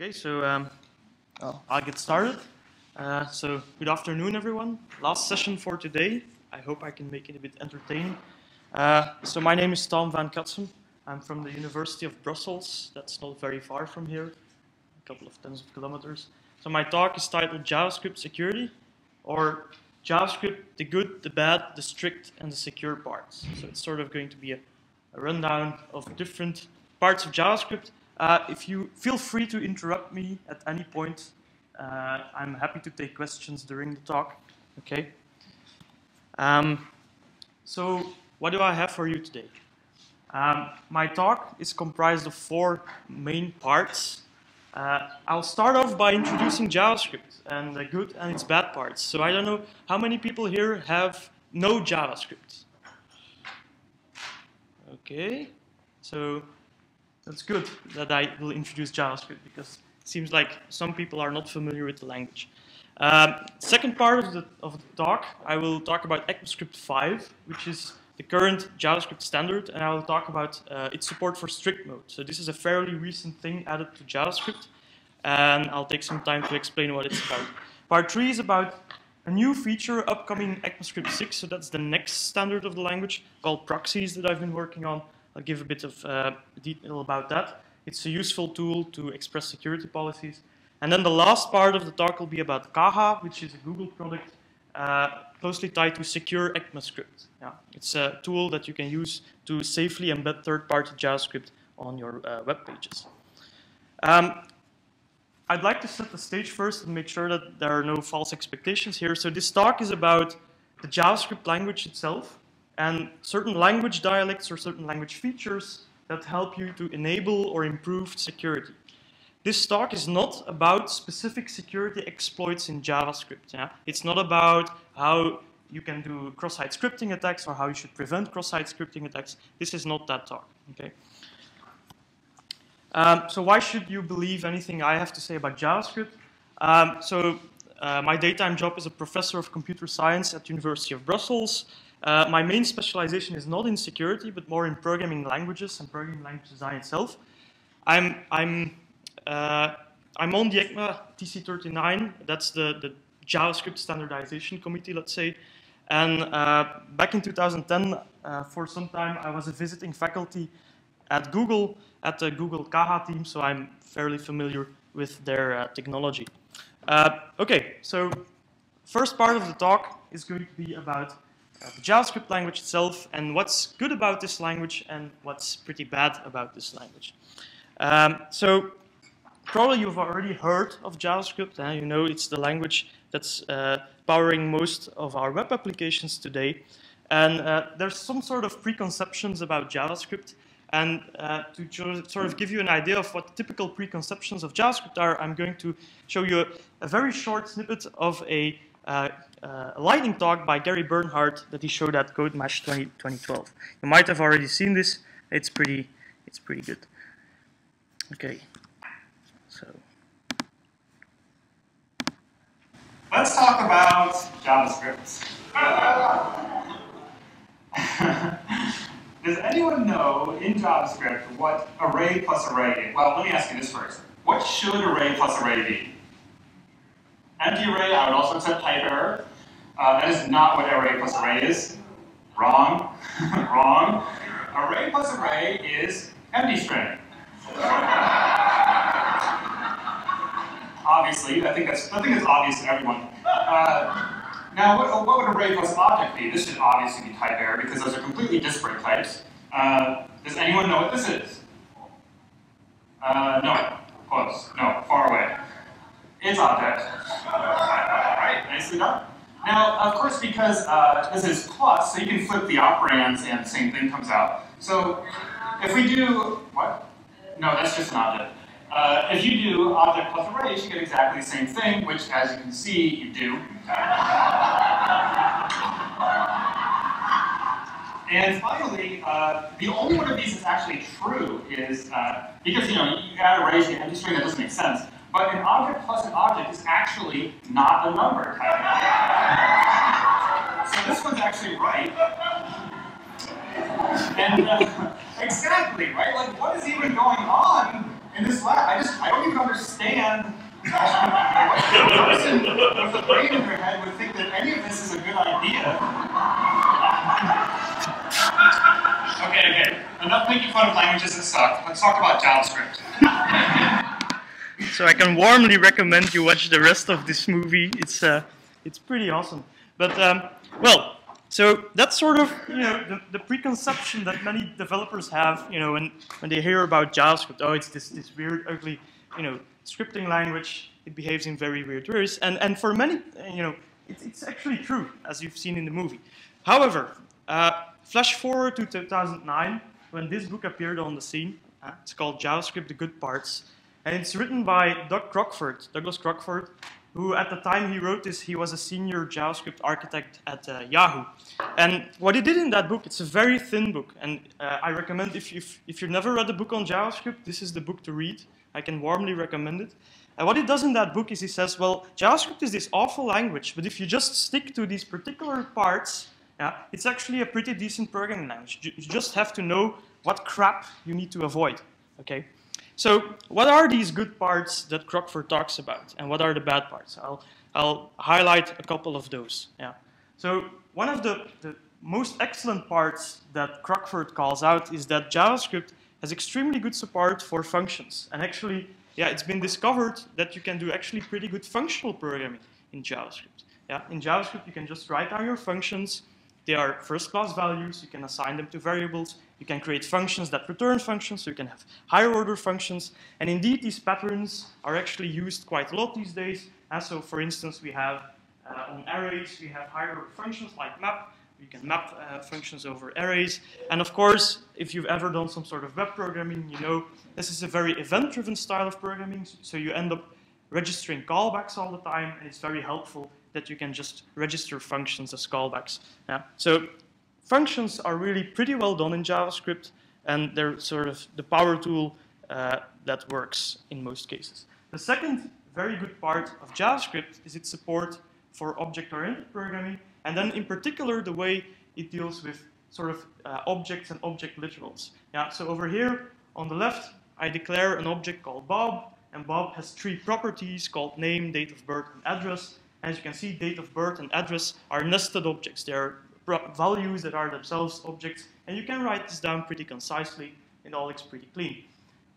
Okay, so um, I'll get started. Uh, so good afternoon, everyone. Last session for today. I hope I can make it a bit entertaining. Uh, so my name is Tom van Cutsem. I'm from the University of Brussels. That's not very far from here, a couple of tens of kilometers. So my talk is titled JavaScript Security, or JavaScript, the good, the bad, the strict, and the secure parts. So it's sort of going to be a, a rundown of different parts of JavaScript. Uh, if you feel free to interrupt me at any point, uh, I'm happy to take questions during the talk. Okay. Um, so what do I have for you today? Um, my talk is comprised of four main parts. Uh, I'll start off by introducing JavaScript and the good and its bad parts. So I don't know how many people here have know JavaScript. Okay, so that's good that I will introduce JavaScript because it seems like some people are not familiar with the language. Um, second part of the, of the talk, I will talk about ECMAScript 5, which is the current JavaScript standard, and I will talk about uh, its support for strict mode. So this is a fairly recent thing added to JavaScript, and I'll take some time to explain what it's about. Part 3 is about a new feature upcoming ECMAScript 6, so that's the next standard of the language, called proxies that I've been working on. I'll give a bit of uh, detail about that. It's a useful tool to express security policies. And then the last part of the talk will be about Caja, which is a Google product uh, closely tied to secure ECMAScript. Yeah, it's a tool that you can use to safely embed third-party JavaScript on your uh, web pages. Um, I'd like to set the stage first and make sure that there are no false expectations here. So this talk is about the JavaScript language itself, and certain language dialects or certain language features that help you to enable or improve security. This talk is not about specific security exploits in JavaScript. Yeah? It's not about how you can do cross-site scripting attacks or how you should prevent cross-site scripting attacks. This is not that talk. Okay. Um, so why should you believe anything I have to say about JavaScript? Um, so uh, my daytime job is a professor of computer science at the University of Brussels. Uh, my main specialization is not in security, but more in programming languages and programming language design itself. I'm, I'm, uh, I'm on the ECMA TC39, that's the, the JavaScript standardization committee, let's say. And uh, back in 2010, uh, for some time, I was a visiting faculty at Google, at the Google Caja team, so I'm fairly familiar with their uh, technology. Uh, okay, so first part of the talk is going to be about the JavaScript language itself and what's good about this language and what's pretty bad about this language. Um, so probably you've already heard of JavaScript. Uh, you know it's the language that's uh, powering most of our web applications today. And uh, there's some sort of preconceptions about JavaScript. And uh, to sort of give you an idea of what typical preconceptions of JavaScript are, I'm going to show you a, a very short snippet of a uh, a lightning talk by Gary Bernhardt that he showed at CodeMash 20, 2012. You might have already seen this. It's pretty, it's pretty good. Okay, so. Let's talk about JavaScript. Does anyone know in JavaScript what array plus array is? Well, let me ask you this first. What should array plus array be? Empty array, I would also accept type error. Uh, that is not what array plus array is. Wrong. Wrong. Array plus array is empty string. Obviously, I think that's I think that's obvious to everyone. Uh, now, what, what, would array plus object be? This should obviously be type error because those are completely disparate types. Uh, does anyone know what this is? Uh, no. Close. No. Far away. It's object. right? Nicely done. Now, of course, because uh, this is plus, so you can flip the operands and the same thing comes out. So if we do, what? No, that's just an object. Uh, if you do object plus arrays, you get exactly the same thing, which, as you can see, you do. And finally, uh, the only one of these that's actually true is, uh, because, you know, you add arrays to empty string, that doesn't make sense. But an object plus an object is actually not a number so this one's actually right. And uh, exactly, right? Like, what is even going on in this lab, I just, I don't even understand person with a brain in their head would think that any of this is a good idea. okay, okay. Enough making fun of languages that suck. Let's talk about JavaScript. so I can warmly recommend you watch the rest of this movie. It's uh, it's pretty awesome. But um, well, so that's sort of you know the, the, preconception that many developers have. You know, when when they hear about JavaScript, oh, it's this this weird, ugly, you know, scripting language. It behaves in very weird ways, and and for many, you know, it's, it's actually true as you've seen in the movie. However, uh, flash forward to 2009 when this book appeared on the scene. Uh, it's called JavaScript: The Good Parts, and it's written by Doug Crockford, Douglas Crockford, who at the time he wrote this, he was a senior JavaScript architect at uh, Yahoo. And what he did in that book, it's a very thin book, and uh, I recommend if you've, if you've never read a book on JavaScript, this is the book to read. I can warmly recommend it. And what he does in that book is he says, well, JavaScript is this awful language, but if you just stick to these particular parts, yeah, it's actually a pretty decent programming language. You just have to know what crap you need to avoid, okay? So what are these good parts that Crockford talks about, and what are the bad parts? I'll, I'll highlight a couple of those. Yeah. So one of the, the most excellent parts that Crockford calls out is that JavaScript has extremely good support for functions. And actually, yeah, it's been discovered that you can do actually pretty good functional programming in JavaScript. Yeah, in JavaScript, you can just write down your functions, they are first-class values. You can assign them to variables. You can create functions that return functions, so you can have higher-order functions. And indeed, these patterns are actually used quite a lot these days. And so, for instance, we have uh, on arrays, we have higher-order functions like map. You can map uh, functions over arrays. And of course, if you've ever done some sort of web programming, you know this is a very event-driven style of programming. So you end up registering callbacks all the time, and it's very helpful that you can just register functions as callbacks. Yeah. So functions are really pretty well done in JavaScript, and they're sort of the power tool uh, that works in most cases. The second very good part of JavaScript is its support for object-oriented programming, and then in particular the way it deals with sort of uh, objects and object literals. Yeah, so over here on the left, I declare an object called Bob, and Bob has three properties called name, date of birth, and address. As you can see, date of birth and address are nested objects. They are values that are themselves objects, and you can write this down pretty concisely. It all looks pretty clean.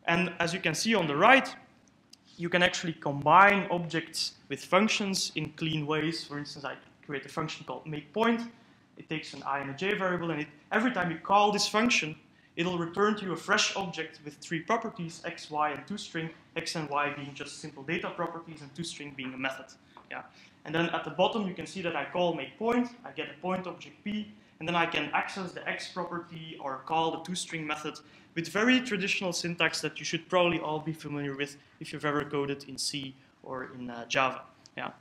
And as you can see on the right, you can actually combine objects with functions in clean ways. For instance, I create a function called makePoint. It takes an i and a j variable, and it, every time you call this function, it'll return to you a fresh object with three properties, x, y, and toString, x and y being just simple data properties, and toString being a method. Yeah. And then at the bottom, you can see that I call makePoint, I get a point object p, and then I can access the x property or call the toString method with very traditional syntax that you should probably all be familiar with if you've ever coded in C or in uh, Java. Yeah.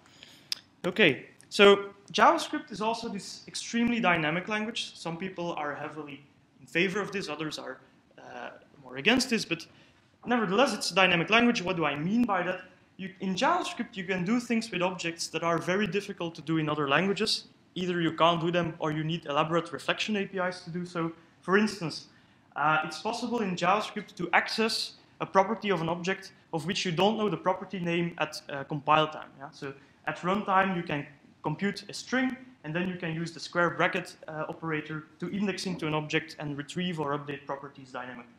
Okay, so JavaScript is also this extremely dynamic language. Some people are heavily in favor of this, others are uh, more against this, but nevertheless, it's a dynamic language. What do I mean by that? You, in JavaScript, you can do things with objects that are very difficult to do in other languages. Either you can't do them or you need elaborate reflection APIs to do so. For instance, uh, it's possible in JavaScript to access a property of an object of which you don't know the property name at uh, compile time. Yeah? So at runtime, you can compute a string, and then you can use the square bracket uh, operator to index into an object and retrieve or update properties dynamically.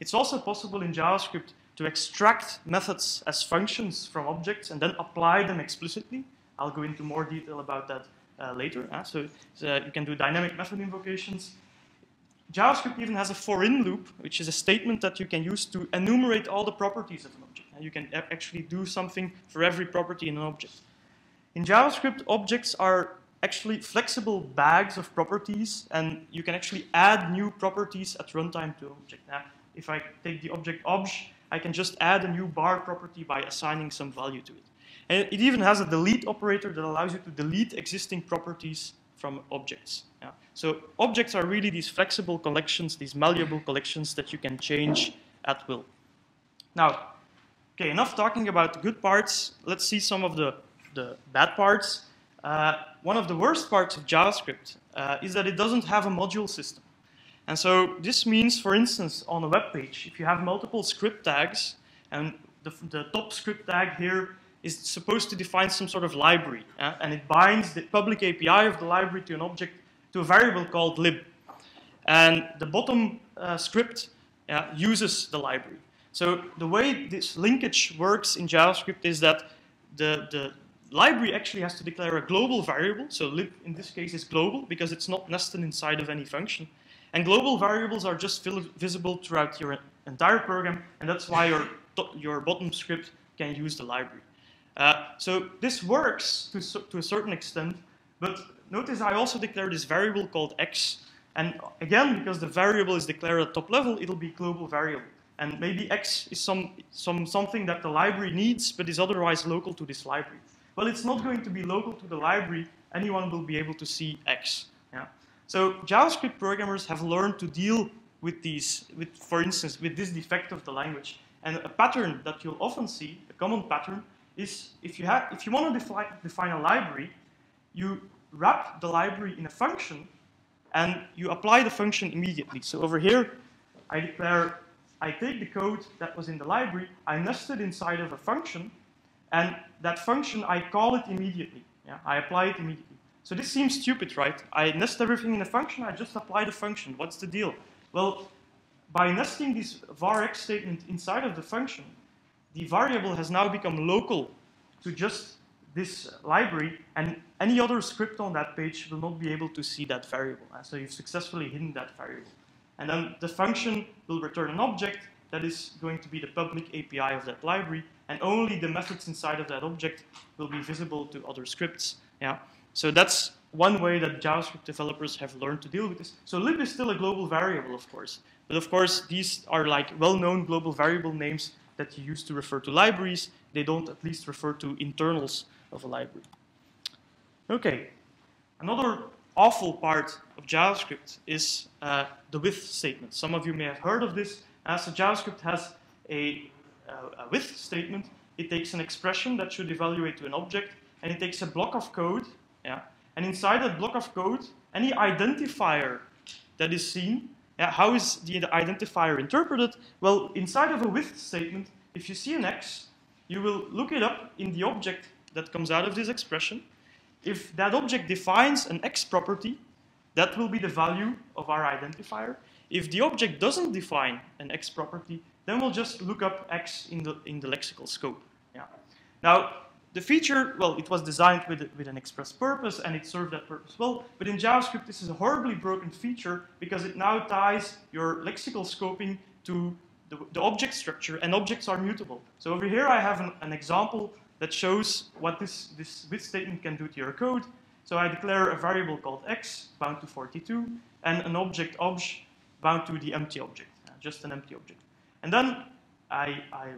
It's also possible in JavaScript to extract methods as functions from objects and then apply them explicitly. I'll go into more detail about that uh, later. Uh, so, so you can do dynamic method invocations. JavaScript even has a for-in loop, which is a statement that you can use to enumerate all the properties of an object. You can actually do something for every property in an object. In JavaScript, objects are actually flexible bags of properties, and you can actually add new properties at runtime to an object. Now, if I take the object obj, I can just add a new bar property by assigning some value to it. And it even has a delete operator that allows you to delete existing properties from objects. Yeah. So objects are really these flexible collections, these malleable collections that you can change at will. Now, okay, enough talking about the good parts. Let's see some of the, the bad parts. Uh, one of the worst parts of JavaScript uh, is that it doesn't have a module system. And so this means, for instance, on a web page, if you have multiple script tags, And the, the top script tag here is supposed to define some sort of library, uh, and it binds the public API of the library to an object, to a variable called lib. And the bottom uh, script uh, uses the library. So the way this linkage works in JavaScript is that the, the library actually has to declare a global variable. So lib in this case is global because it's not nested inside of any function. And global variables are just visible throughout your entire program, and that's why your, your bottom script can use the library. Uh, so this works to, to a certain extent, but notice I also declare this variable called x, and again, because the variable is declared at top level, it'll be global variable. And maybe x is some, some, something that the library needs, but is otherwise local to this library. Well, it's not going to be local to the library. Anyone will be able to see x. So JavaScript programmers have learned to deal with these, with, for instance, with this defect of the language. And a pattern that you'll often see, a common pattern, is if you, have, if you want to defi define a library, you wrap the library in a function and you apply the function immediately. So over here, I declare, I take the code that was in the library, I nest it inside of a function, and that function, I call it immediately. Yeah? I apply it immediately. So this seems stupid, right? I nest everything in a function, I just apply the function. What's the deal? Well, by nesting this varx statement inside of the function, the variable has now become local to just this library, and any other script on that page will not be able to see that variable. So you've successfully hidden that variable. And then the function will return an object that is going to be the public API of that library, and only the methods inside of that object will be visible to other scripts. Yeah. So that's one way that JavaScript developers have learned to deal with this. So lib is still a global variable, of course. But of course, these are like well-known global variable names that you use to refer to libraries. They don't at least refer to internals of a library. Okay, another awful part of JavaScript is uh, the with statement. Some of you may have heard of this. Uh, so JavaScript has a, uh, a with statement. It takes an expression that should evaluate to an object, and it takes a block of code, yeah, and inside that block of code, any identifier that is seen, yeah, how is the identifier interpreted? Well, inside of a with statement, if you see an x, you will look it up in the object that comes out of this expression. If that object defines an x property, that will be the value of our identifier. If the object doesn't define an x property, then we'll just look up x in the, in the lexical scope. Yeah. Now, the feature, well, it was designed with, with an express purpose and it served that purpose well, but in JavaScript this is a horribly broken feature because it now ties your lexical scoping to the, the object structure and objects are mutable. So over here I have an, an example that shows what this, this with statement can do to your code. So I declare a variable called x bound to 42 and an object obj bound to the empty object, just an empty object. And then I, I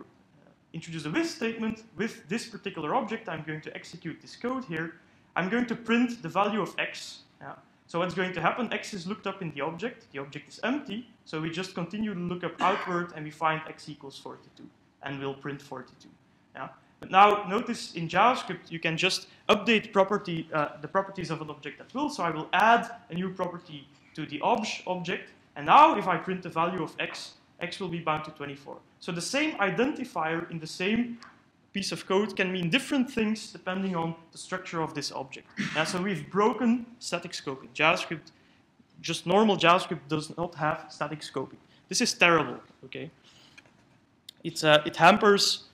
introduce a with statement with this particular object. I'm going to execute this code here. I'm going to print the value of x. Yeah. So what's going to happen, x is looked up in the object. The object is empty, so we just continue to look up outward and we find x equals 42. And we'll print 42. Yeah. But now notice in JavaScript you can just update property, uh, the properties of an object at will. So I will add a new property to the obj object. And now if I print the value of x, x will be bound to 24. So the same identifier in the same piece of code can mean different things depending on the structure of this object. So we've broken static scoping. JavaScript, just normal JavaScript does not have static scoping. This is terrible, okay? It, uh, it hampers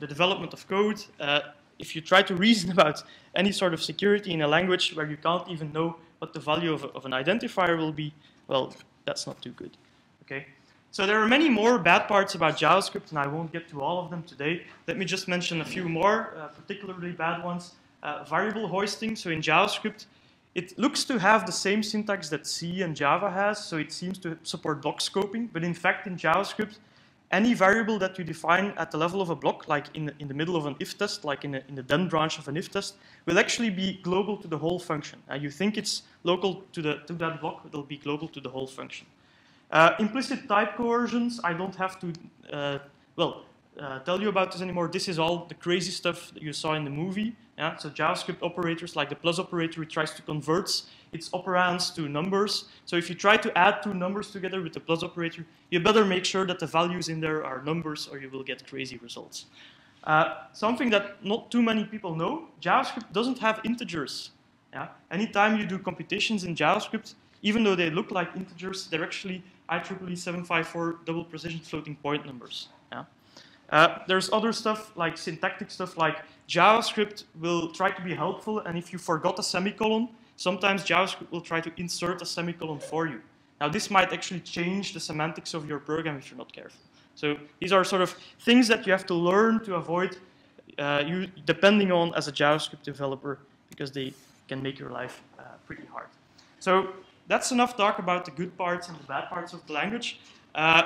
the development of code, uh, if you try to reason about any sort of security in a language where you can't even know what the value of, of an identifier will be, well, that's not too good. Okay. So there are many more bad parts about JavaScript, and I won't get to all of them today. Let me just mention a few more, uh, particularly bad ones. Uh, variable hoisting. So in JavaScript, it looks to have the same syntax that C and Java has, so it seems to support block scoping. But in fact, in JavaScript, any variable that you define at the level of a block, like in the, in the middle of an if test, like in, a, in the then branch of an if test, will actually be global to the whole function. Uh, you think it's local to, the, to that block, it'll be global to the whole function. Uh, implicit type coercions, I don't have to, uh, well, uh, tell you about this anymore. This is all the crazy stuff that you saw in the movie. Yeah? So JavaScript operators like the plus operator, it tries to convert its operands to numbers. So if you try to add two numbers together with the plus operator, you better make sure that the values in there are numbers or you will get crazy results. Uh, something that not too many people know, JavaScript doesn't have integers. Yeah? Anytime you do computations in JavaScript, even though they look like integers, they're actually IEEE 754 double precision floating point numbers. Yeah? Uh, there's other stuff like syntactic stuff like JavaScript will try to be helpful and if you forgot a semicolon, sometimes JavaScript will try to insert a semicolon for you. Now this might actually change the semantics of your program if you're not careful. So these are sort of things that you have to learn to avoid uh, you depending on as a JavaScript developer because they can make your life uh, pretty hard. So that's enough talk about the good parts and the bad parts of the language. Uh,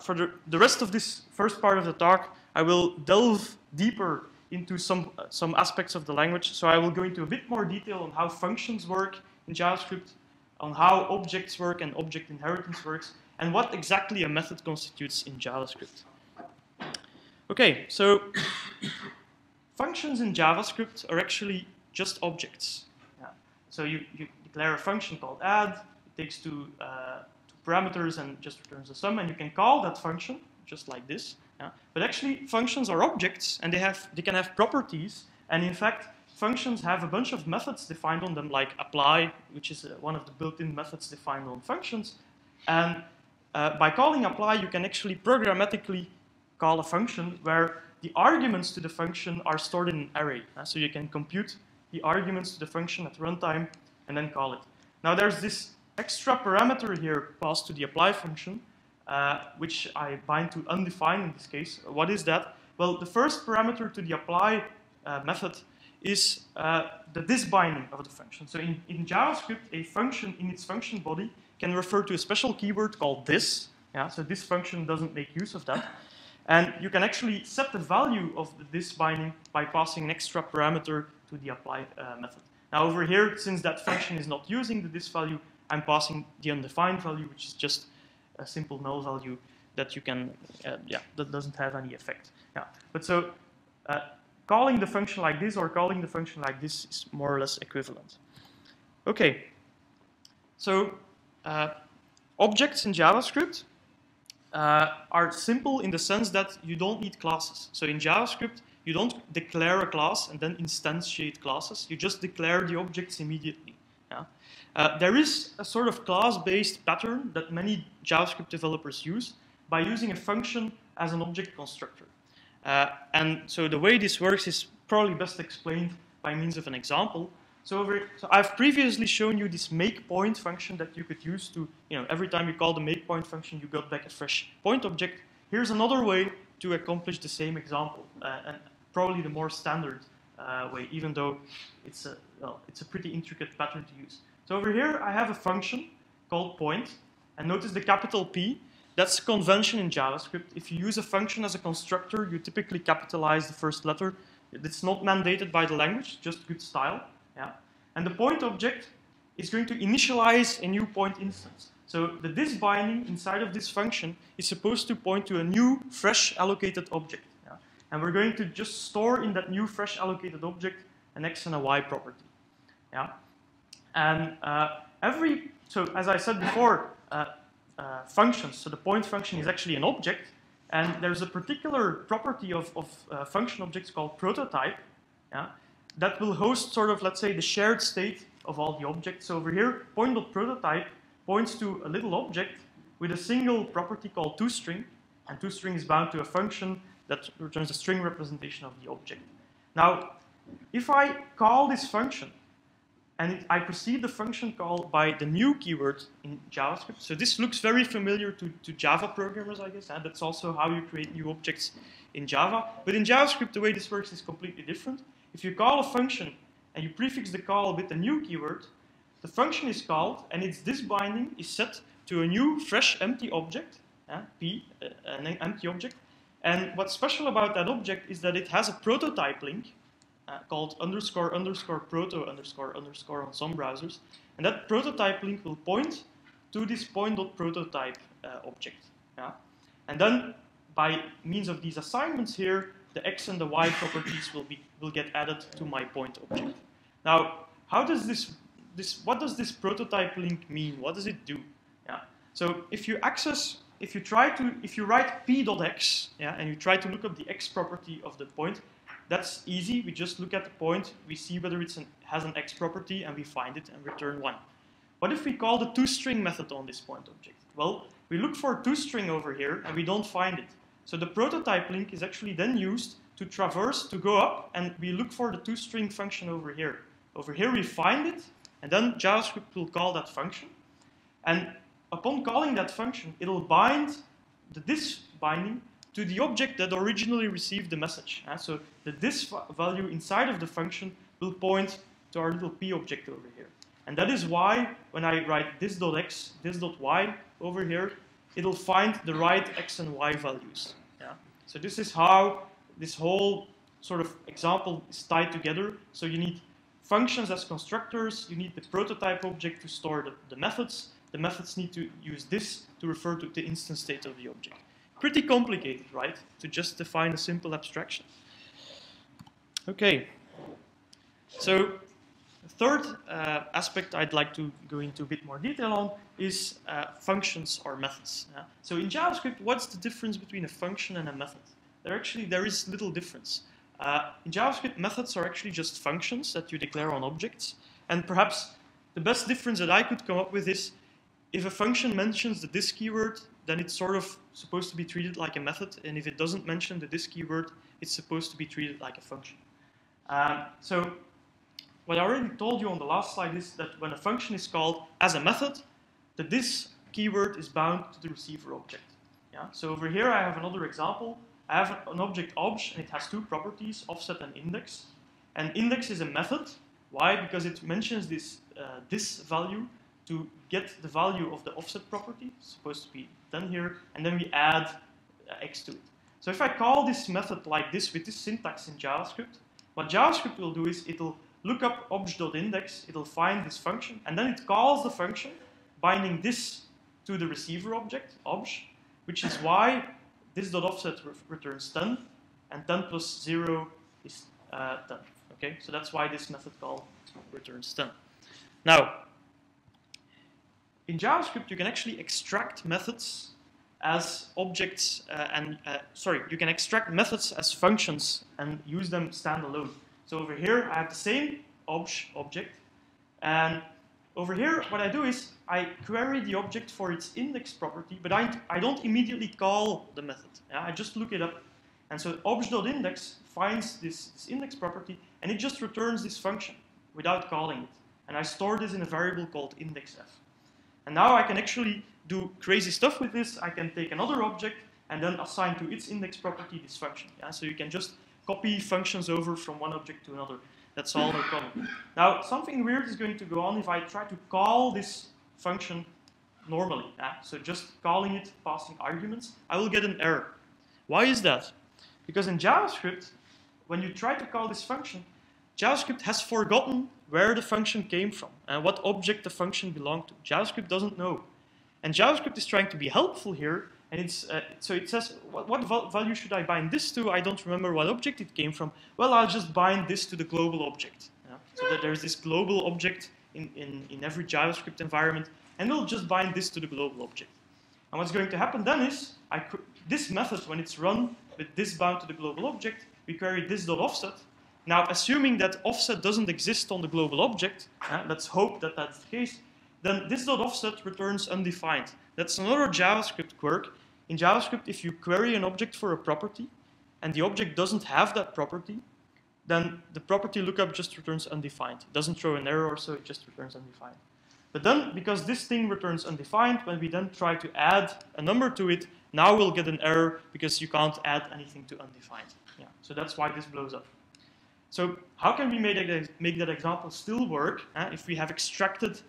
for the, the rest of this first part of the talk, I will delve deeper into some, uh, some aspects of the language. So I will go into a bit more detail on how functions work in JavaScript, on how objects work and object inheritance works, and what exactly a method constitutes in JavaScript. Okay, so functions in JavaScript are actually just objects. So you, you declare a function called add, it takes two, uh, two parameters and just returns a sum, and you can call that function just like this. Yeah. But actually, functions are objects, and they, have, they can have properties, and in fact, functions have a bunch of methods defined on them, like apply, which is uh, one of the built-in methods defined on functions. And uh, by calling apply, you can actually programmatically call a function where the arguments to the function are stored in an array. Uh, so you can compute the arguments to the function at runtime and then call it. Now there's this extra parameter here passed to the apply function, uh, which I bind to undefined in this case. What is that? Well, the first parameter to the apply uh, method is uh, the this binding of the function. So in, in, JavaScript, a function in its function body can refer to a special keyword called this. Yeah, so this function doesn't make use of that. And you can actually set the value of the this binding by passing an extra parameter to the apply uh, method. Now over here, since that function is not using the this value, I'm passing the undefined value, which is just a simple null value that you can, uh, yeah, that doesn't have any effect. Yeah, but so uh, calling the function like this or calling the function like this is more or less equivalent. Okay, so uh, objects in JavaScript uh, are simple in the sense that you don't need classes. So in JavaScript, you don't declare a class and then instantiate classes. You just declare the objects immediately. Yeah? Uh, there is a sort of class-based pattern that many JavaScript developers use by using a function as an object constructor. Uh, and so the way this works is probably best explained by means of an example. So, over, so I've previously shown you this make point function that you could use to, you know, every time you call the make point function, you got back a fresh point object. Here's another way to accomplish the same example. Uh, and probably the more standard uh, way, even though it's a, well, it's a pretty intricate pattern to use. So over here, I have a function called point, and notice the capital P. That's a convention in JavaScript. If you use a function as a constructor, you typically capitalize the first letter. It's not mandated by the language, just good style. Yeah. And the point object is going to initialize a new point instance. So the this binding inside of this function is supposed to point to a new, fresh allocated object. And we're going to just store in that new fresh allocated object an x and a y property. Yeah? And uh, every, so as I said before, uh, uh, functions, so the point function is actually an object, and there's a particular property of, of uh, function objects called prototype, yeah, that will host sort of, let's say, the shared state of all the objects. So over here, point.prototype points to a little object with a single property called toString, and toString is bound to a function that returns a string representation of the object. Now, if I call this function, and it, I precede the function call by the new keyword in JavaScript, so this looks very familiar to, to Java programmers, I guess, and that's also how you create new objects in Java. But in JavaScript, the way this works is completely different. If you call a function and you prefix the call with the new keyword, the function is called, and its this binding is set to a new, fresh, empty object, p, uh, an empty object, and what's special about that object is that it has a prototype link uh, called underscore underscore proto underscore underscore on some browsers. And that prototype link will point to this point.prototype uh, object. Yeah? And then by means of these assignments here, the x and the y properties will, be, will get added to my point object. Now, how does this, this, what does this prototype link mean? What does it do? Yeah. So if you access, if you try to, if you write p.x, yeah, and you try to look up the x property of the point, that's easy. We just look at the point, we see whether it has an x property, and we find it and return 1. What if we call the toString method on this point object? Well, we look for toString over here, and we don't find it. So the prototype link is actually then used to traverse, to go up, and we look for the toString function over here. Over here we find it, and then JavaScript will call that function. And upon calling that function, it'll bind the this binding to the object that originally received the message. Uh, so the this value inside of the function will point to our little p object over here. And that is why when I write this.x, this.y over here, it'll find the right x and y values. Yeah? So this is how this whole sort of example is tied together. So you need functions as constructors, you need the prototype object to store the, the methods, the methods need to use this to refer to the instance state of the object. Pretty complicated, right? To just define a simple abstraction. Okay. So the third uh, aspect I'd like to go into a bit more detail on is uh, functions or methods. Yeah? So in JavaScript, what's the difference between a function and a method? There actually there is little difference. Uh, in JavaScript, methods are actually just functions that you declare on objects. And perhaps the best difference that I could come up with is if a function mentions the this keyword, then it's sort of supposed to be treated like a method. And if it doesn't mention the this keyword, it's supposed to be treated like a function. Um, so what I already told you on the last slide is that when a function is called as a method, the this keyword is bound to the receiver object. Yeah? So over here I have another example. I have an object obj, and it has two properties, offset and index. And index is a method. Why? Because it mentions this, uh, this value to get the value of the offset property, supposed to be done here, and then we add uh, x to it. So if I call this method like this with this syntax in JavaScript, what JavaScript will do is it'll look up obj.index, it'll find this function, and then it calls the function, binding this to the receiver object, obj, which is why this this.offset re returns 10, and 10 plus 0 is uh, 10. Okay, so that's why this method call returns 10. Now, in JavaScript, you can actually extract methods as objects uh, and, uh, sorry, you can extract methods as functions and use them standalone. So over here, I have the same obj object, and over here, what I do is I query the object for its index property, but I, I don't immediately call the method. Yeah? I just look it up. And so obj.index finds this, this index property, and it just returns this function without calling it. And I store this in a variable called indexf. And now I can actually do crazy stuff with this. I can take another object and then assign to its index property this function. Yeah? So you can just copy functions over from one object to another. That's all no problem. Now, something weird is going to go on if I try to call this function normally. Yeah? So just calling it, passing arguments, I will get an error. Why is that? Because in JavaScript, when you try to call this function, JavaScript has forgotten where the function came from and what object the function belonged to. JavaScript doesn't know. And JavaScript is trying to be helpful here, and it's, uh, so it says, what, what, value should I bind this to? I don't remember what object it came from. Well, I'll just bind this to the global object. Yeah? So that there's this global object in, in, in every JavaScript environment, and we'll just bind this to the global object. And what's going to happen then is, I, this method, when it's run with this bound to the global object, we query this.offset, now, assuming that offset doesn't exist on the global object, uh, let's hope that that's the case, then this dot offset returns undefined. That's another JavaScript quirk. In JavaScript, if you query an object for a property, and the object doesn't have that property, then the property lookup just returns undefined. It doesn't throw an error, so it just returns undefined. But then, because this thing returns undefined, when we then try to add a number to it, now we'll get an error because you can't add anything to undefined. Yeah. So that's why this blows up. So how can we make that, make that example still work eh, if we have extracted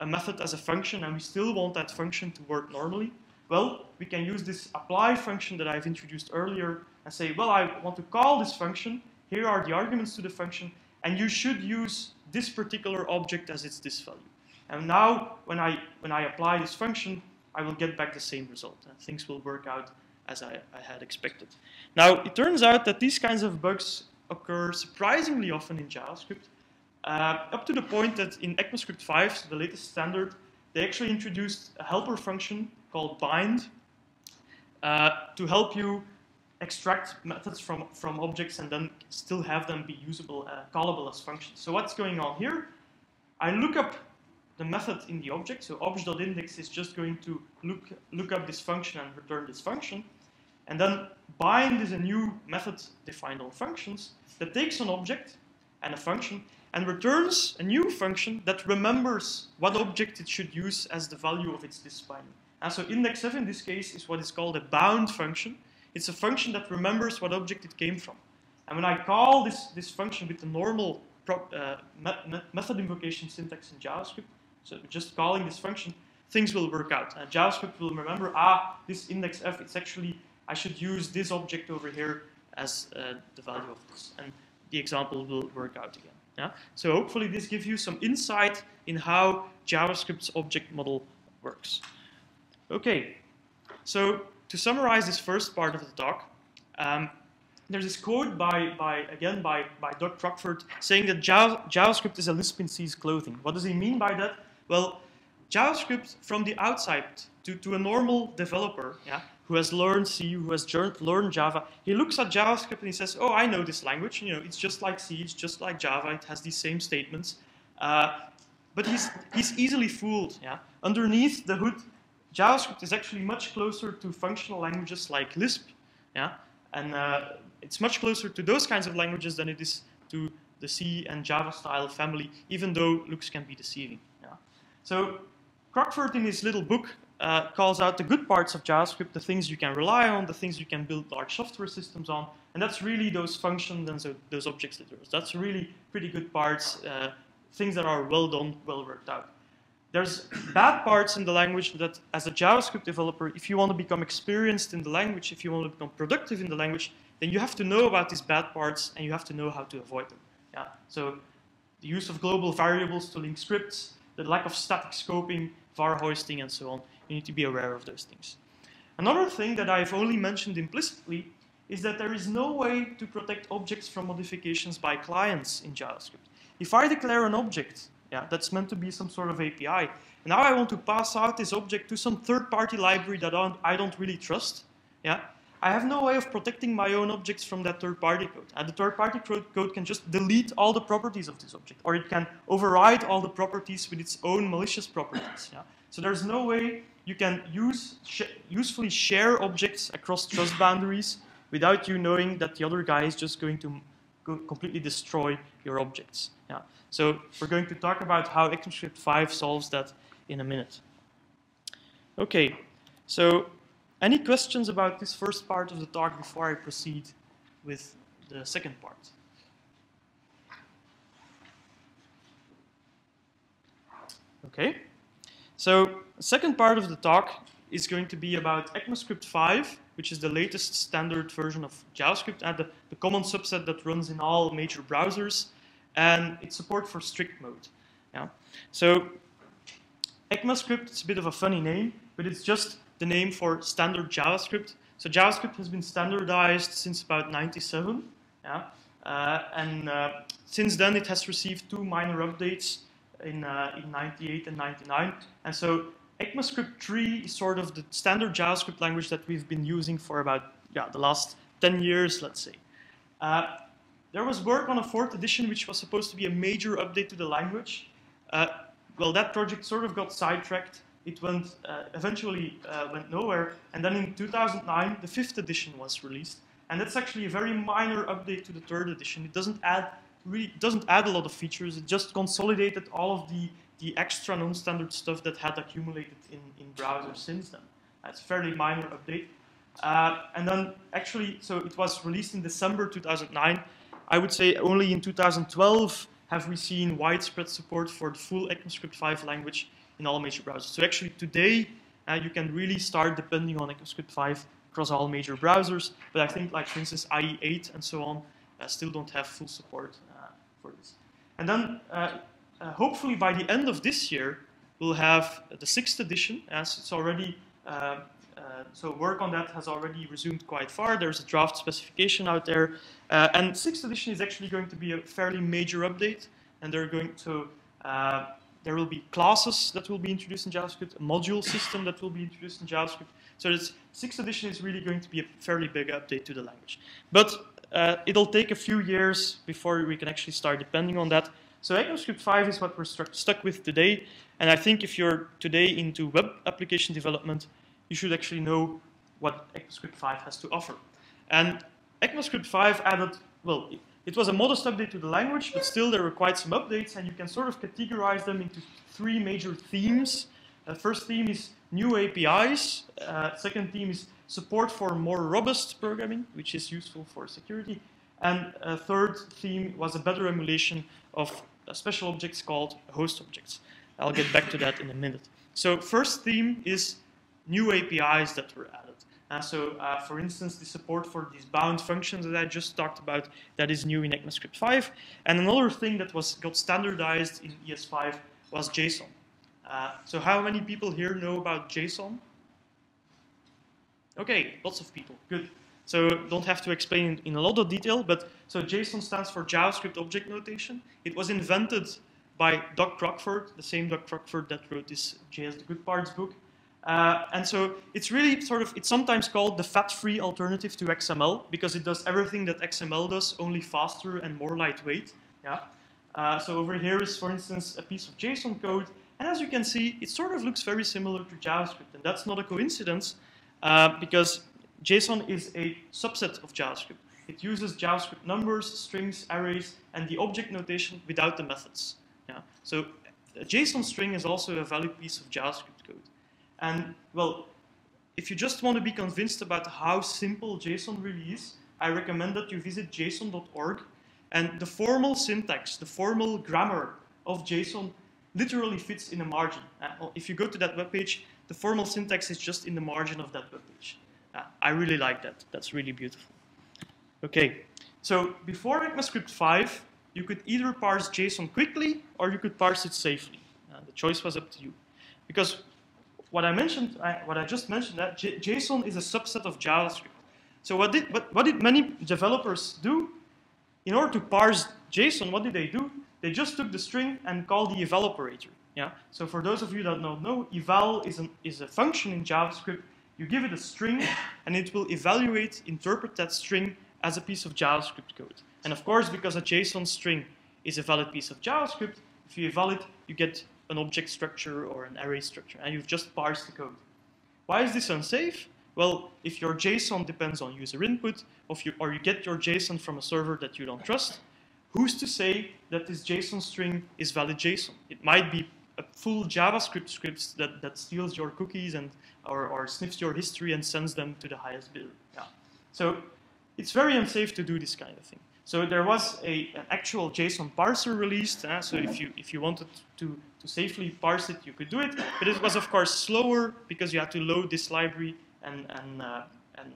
a method as a function and we still want that function to work normally? Well, we can use this apply function that I've introduced earlier and say, well, I want to call this function. Here are the arguments to the function. And you should use this particular object as its this value. And now, when I, when I apply this function, I will get back the same result. And things will work out as I, I had expected. Now, it turns out that these kinds of bugs occur surprisingly often in JavaScript, uh, up to the point that in ECMAScript 5, so the latest standard, they actually introduced a helper function called bind uh, to help you extract methods from, from objects and then still have them be usable, uh, callable as functions. So what's going on here? I look up the method in the object, so obj.index is just going to look, look up this function and return this function. And then bind is a new method defined on functions that takes an object and a function and returns a new function that remembers what object it should use as the value of its disbinding. And so indexf in this case is what is called a bound function. It's a function that remembers what object it came from. And when I call this, this function with the normal uh, method invocation syntax in JavaScript, so just calling this function, things will work out. And JavaScript will remember, ah, this index f, it's actually, I should use this object over here as uh, the value of this. And the example will work out again. Yeah? So hopefully this gives you some insight in how JavaScript's object model works. Okay, so to summarize this first part of the talk, um, there's this quote by, by again, by, by Doug Crockford saying that Java, JavaScript is a Lisp in C's clothing. What does he mean by that? Well, JavaScript from the outside to, to a normal developer yeah, who has learned C, who has learned Java, he looks at JavaScript and he says, oh, I know this language. You know, it's just like C, it's just like Java, it has these same statements. Uh, but he's, he's easily fooled. Yeah? Underneath the hood, JavaScript is actually much closer to functional languages like Lisp, yeah, and uh, it's much closer to those kinds of languages than it is to the C and Java style family, even though looks can be deceiving. Yeah. So Crockford in his little book uh, calls out the good parts of JavaScript, the things you can rely on, the things you can build large software systems on, and that's really those functions and so those object literals. That's really pretty good parts, uh, things that are well done, well worked out. There's bad parts in the language that, as a JavaScript developer, if you want to become experienced in the language, if you want to become productive in the language, then you have to know about these bad parts and you have to know how to avoid them. Yeah. So the use of global variables to link scripts, the lack of static scoping, var hoisting, and so on. You need to be aware of those things. Another thing that I've only mentioned implicitly is that there is no way to protect objects from modifications by clients in JavaScript. If I declare an object yeah, that's meant to be some sort of API. And now I want to pass out this object to some third-party library that I don't really trust. Yeah, I have no way of protecting my own objects from that third-party code. And the third-party code can just delete all the properties of this object, or it can override all the properties with its own malicious properties. Yeah? So there's no way you can use sh usefully share objects across trust boundaries without you knowing that the other guy is just going to completely destroy your objects. Yeah. So we're going to talk about how ECMAScript 5 solves that in a minute. Okay, so any questions about this first part of the talk before I proceed with the second part? Okay, so the second part of the talk is going to be about ECMAScript 5, which is the latest standard version of JavaScript and the, the common subset that runs in all major browsers and it's support for strict mode. Yeah. So ECMAScript is a bit of a funny name, but it's just the name for standard JavaScript. So JavaScript has been standardized since about 97. Yeah. Uh, and uh, since then, it has received two minor updates in, uh, in 98 and 99. And so ECMAScript 3 is sort of the standard JavaScript language that we've been using for about yeah, the last 10 years, let's say. Uh, there was work on a fourth edition, which was supposed to be a major update to the language. Uh, well, that project sort of got sidetracked. It went uh, eventually uh, went nowhere. And then in 2009, the fifth edition was released, and that's actually a very minor update to the third edition. It doesn't add really doesn't add a lot of features. It just consolidated all of the the extra non-standard stuff that had accumulated in in browsers since then. That's a fairly minor update. Uh, and then actually, so it was released in December 2009, I would say only in 2012 have we seen widespread support for the full ECMAScript 5 language in all major browsers. So actually today, uh, you can really start depending on ECMAScript 5 across all major browsers. But I think, like for instance, IE8 and so on uh, still don't have full support uh, for this. And then, uh, hopefully by the end of this year, we'll have the sixth edition, as it's already uh, uh, so work on that has already resumed quite far. There's a draft specification out there. Uh, and 6th edition is actually going to be a fairly major update. And they're going to, uh, there will be classes that will be introduced in JavaScript, a module system that will be introduced in JavaScript. So this 6th edition is really going to be a fairly big update to the language. But uh, it'll take a few years before we can actually start depending on that. So ECMAScript 5 is what we're stuck with today. And I think if you're today into web application development, you should actually know what ECMAScript 5 has to offer. And ECMAScript 5 added, well, it was a modest update to the language, but still there were quite some updates, and you can sort of categorize them into three major themes. The first theme is new APIs. Uh, second theme is support for more robust programming, which is useful for security. And a third theme was a better emulation of special objects called host objects. I'll get back to that in a minute. So first theme is new APIs that were added. Uh, so uh, for instance, the support for these bound functions that I just talked about, that is new in ECMAScript 5. And another thing that was got standardized in ES5 was JSON. Uh, so how many people here know about JSON? Okay, lots of people, good. So don't have to explain in a lot of detail, but so JSON stands for JavaScript Object Notation. It was invented by Doug Crockford, the same Doug Crockford that wrote this JS the Good Parts book. Uh, and so it's really sort of, it's sometimes called the fat-free alternative to XML because it does everything that XML does, only faster and more lightweight. Yeah. Uh, so over here is, for instance, a piece of JSON code. And as you can see, it sort of looks very similar to JavaScript. And that's not a coincidence uh, because JSON is a subset of JavaScript. It uses JavaScript numbers, strings, arrays, and the object notation without the methods. Yeah. So a JSON string is also a valid piece of JavaScript code. And, well, if you just want to be convinced about how simple JSON really is, I recommend that you visit json.org. And the formal syntax, the formal grammar of JSON literally fits in a margin. Uh, if you go to that webpage, the formal syntax is just in the margin of that webpage. I really like that. That's really beautiful. Okay, so before ECMAScript 5, you could either parse JSON quickly or you could parse it safely. Uh, the choice was up to you. Because what I mentioned, I, what I just mentioned, that J JSON is a subset of JavaScript. So what did, what, what did many developers do? In order to parse JSON, what did they do? They just took the string and called the eval operator. Yeah. So for those of you that don't know, eval is, an, is a function in JavaScript. You give it a string, and it will evaluate, interpret that string as a piece of JavaScript code. And of course, because a JSON string is a valid piece of JavaScript, if you eval it, you get an object structure or an array structure, and you've just parsed the code. Why is this unsafe? Well, if your JSON depends on user input, or you, or you get your JSON from a server that you don't trust, who's to say that this JSON string is valid JSON? It might be full JavaScript script that, that steals your cookies and or, or sniffs your history and sends them to the highest bidder. Yeah. So it's very unsafe to do this kind of thing. So there was a, an actual JSON parser released. Uh, so if you if you wanted to to safely parse it, you could do it. But it was of course slower because you had to load this library and and uh, and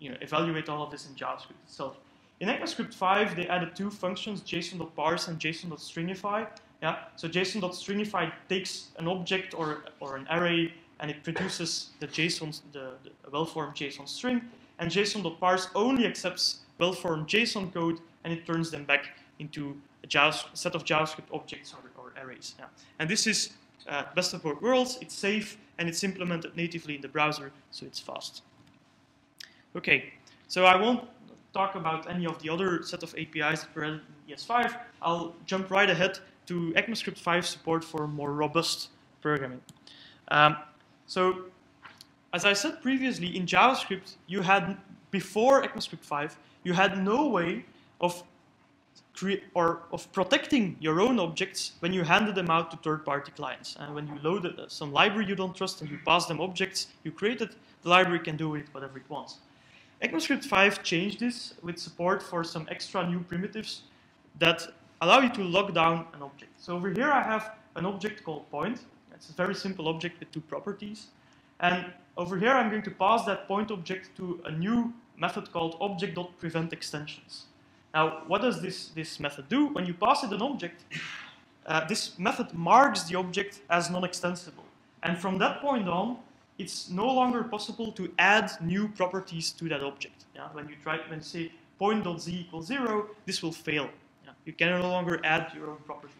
you know evaluate all of this in JavaScript itself. In ECMAScript 5, they added two functions, JSON.parse and JSON.stringify. Yeah. So JSON.stringify takes an object or or an array and it produces the JSON, the, the well-formed JSON string. And JSON.parse only accepts well-formed JSON code, and it turns them back into a set of JavaScript objects or, or arrays. Yeah. And this is uh, best of both worlds. It's safe, and it's implemented natively in the browser, so it's fast. Okay, so I won't talk about any of the other set of APIs that were in ES5. I'll jump right ahead to ECMAScript 5 support for more robust programming. Um, so as I said previously, in JavaScript, you had, before ECMAScript 5, you had no way of or of protecting your own objects when you handed them out to third-party clients. And when you loaded uh, some library you don't trust and you pass them objects you created, the library can do with whatever it wants. ECMAScript 5 changed this with support for some extra new primitives that allow you to lock down an object. So over here I have an object called point. It's a very simple object with two properties. And over here I'm going to pass that point object to a new method called object.preventExtensions. Now, what does this, this method do? When you pass it an object, uh, this method marks the object as non-extensible. And from that point on, it's no longer possible to add new properties to that object. Yeah? When you try, when say point.z equals zero, this will fail. You can no longer add your own properties.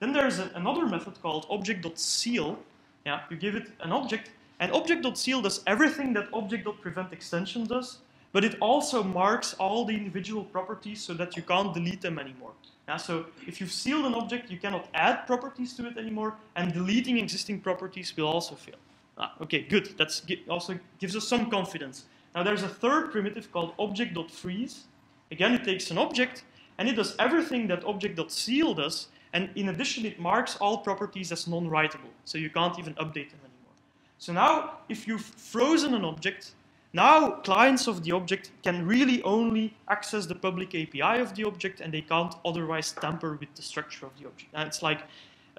Then there's a, another method called object.seal. Yeah? You give it an object, and object.seal does everything that object.prevent extension does, but it also marks all the individual properties so that you can't delete them anymore. Yeah, so if you've sealed an object, you cannot add properties to it anymore, and deleting existing properties will also fail. Ah, okay, good. That also gives us some confidence. Now there's a third primitive called object.freeze. Again, it takes an object, and it does everything that object.seal does, and in addition, it marks all properties as non-writable, so you can't even update them anymore. So now, if you've frozen an object, now clients of the object can really only access the public API of the object, and they can't otherwise tamper with the structure of the object. And it's like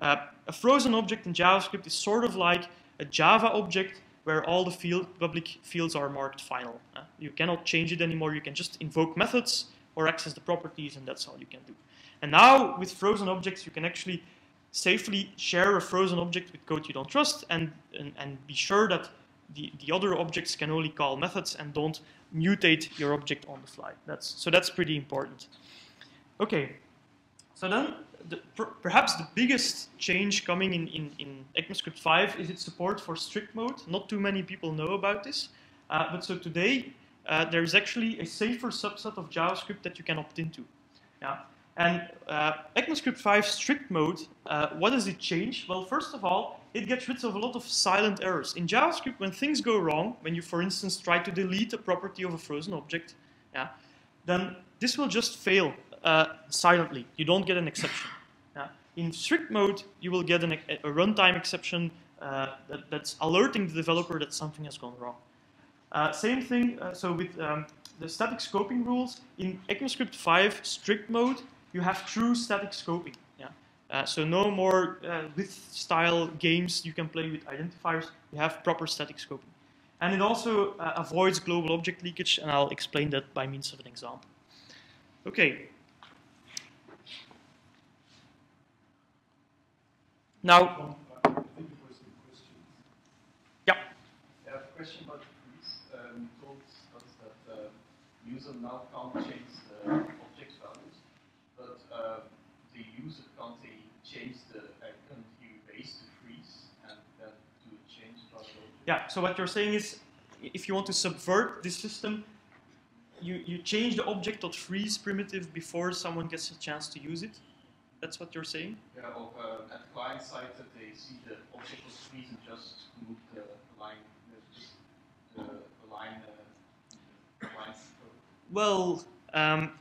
uh, a frozen object in JavaScript is sort of like a Java object where all the field, public fields are marked final. Uh, you cannot change it anymore. You can just invoke methods or access the properties, and that's all you can do. And now with frozen objects, you can actually safely share a frozen object with code you don't trust and, and, and be sure that the, the other objects can only call methods and don't mutate your object on the fly. That's, so that's pretty important. Okay, so then the, per, perhaps the biggest change coming in, in, in ECMAScript 5 is its support for strict mode. Not too many people know about this. Uh, but so today, uh, there is actually a safer subset of JavaScript that you can opt into. Yeah. And uh, ECMAScript 5 strict mode, uh, what does it change? Well, first of all, it gets rid of a lot of silent errors. In JavaScript, when things go wrong, when you, for instance, try to delete a property of a frozen object, yeah, then this will just fail uh, silently. You don't get an exception. Yeah. In strict mode, you will get an, a runtime exception uh, that, that's alerting the developer that something has gone wrong. Uh, same thing, uh, so with um, the static scoping rules, in ECMAScript 5 strict mode, you have true static scoping. Yeah. Uh, so no more uh, with style games you can play with identifiers. You have proper static scoping. And it also uh, avoids global object leakage, and I'll explain that by means of an example. Okay. Now, yeah. I have a question about freeze. Um, told us that uh, user now can't change the object values but uh, the user can't change the current base to freeze and then to change Yeah, so what you're saying is if you want to subvert this system, you, you change the object.freeze primitive before someone gets a chance to use it? That's what you're saying? Yeah, or uh, at the client side that they see the object was freeze and just move the line, just the, the line, uh. Well, um,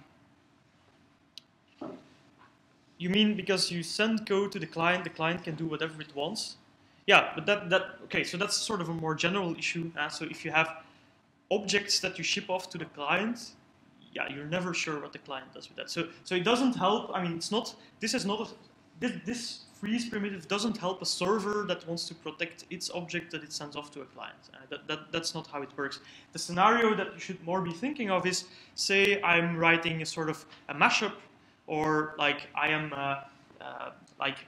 you mean because you send code to the client, the client can do whatever it wants? Yeah, but that, that okay, so that's sort of a more general issue. Uh, so if you have objects that you ship off to the client, yeah, you're never sure what the client does with that. So, so it doesn't help. I mean, it's not. This is not. This, this freeze primitive doesn't help a server that wants to protect its object that it sends off to a client. Uh, that, that, that's not how it works. The scenario that you should more be thinking of is, say, I'm writing a sort of a mashup or like I am uh, uh, like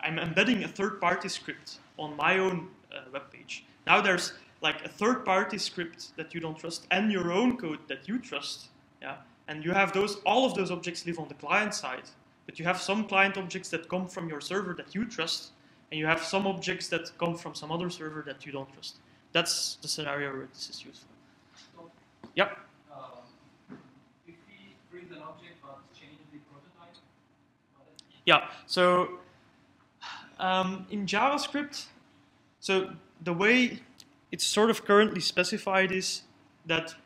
I'm embedding a third-party script on my own uh, web page. Now there's like a third-party script that you don't trust and your own code that you trust. Yeah, and you have those. All of those objects live on the client side, but you have some client objects that come from your server that you trust, and you have some objects that come from some other server that you don't trust. That's the scenario where this is useful. Yep. Yeah, so um, in JavaScript, so the way it's sort of currently specified is that,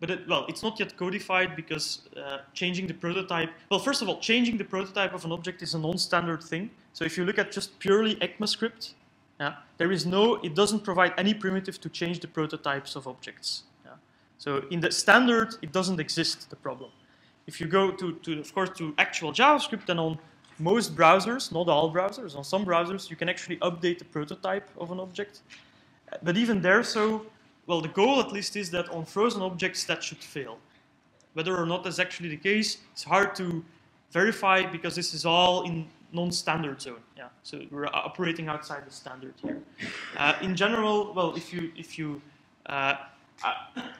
but it, well, it's not yet codified because uh, changing the prototype, well, first of all, changing the prototype of an object is a non-standard thing. So if you look at just purely ECMAScript, yeah, there is no, it doesn't provide any primitive to change the prototypes of objects. Yeah. So in the standard, it doesn't exist, the problem. If you go to, to, of course, to actual JavaScript, then on most browsers, not all browsers, on some browsers, you can actually update the prototype of an object. But even there, so, well, the goal at least is that on frozen objects, that should fail. Whether or not that's actually the case, it's hard to verify because this is all in non-standard zone. Yeah, so we're operating outside the standard here. Uh, in general, well, if you if you uh,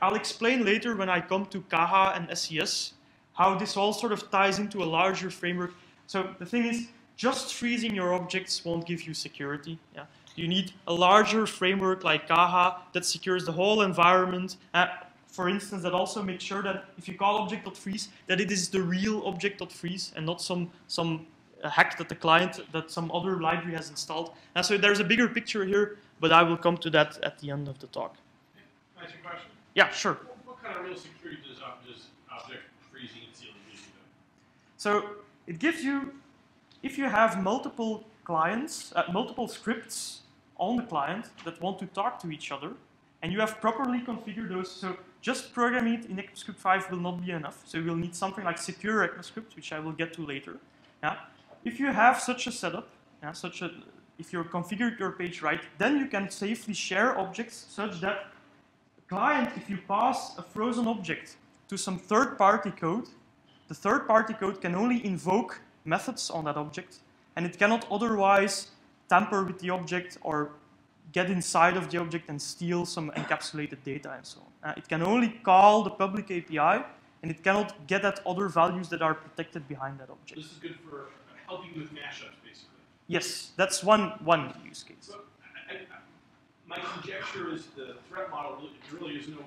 I'll explain later when I come to Caja and SES how this all sort of ties into a larger framework. So the thing is, just freezing your objects won't give you security. Yeah? You need a larger framework like Caja that secures the whole environment. Uh, for instance, that also makes sure that if you call object.freeze, that it is the real object.freeze and not some, some uh, hack that the client, that some other library has installed. And so there's a bigger picture here, but I will come to that at the end of the talk. Can I ask you a question? Yeah, sure. What, what kind of real security does, uh, does object freezing and sealing give you? So it gives you, if you have multiple clients, uh, multiple scripts on the client that want to talk to each other, and you have properly configured those, so just programming it in ECMAScript 5 will not be enough. So you'll need something like secure ECMAScript, which I will get to later. Yeah? If you have such a setup, yeah, such a, if you're configured your page right, then you can safely share objects such that client, if you pass a frozen object to some third-party code, the third-party code can only invoke methods on that object, and it cannot otherwise tamper with the object or get inside of the object and steal some encapsulated data and so on. Uh, it can only call the public API, and it cannot get at other values that are protected behind that object. This is good for helping with mashups, basically. Yes, that's one, one use case. I, I, my conjecture is the threat model really, really is no,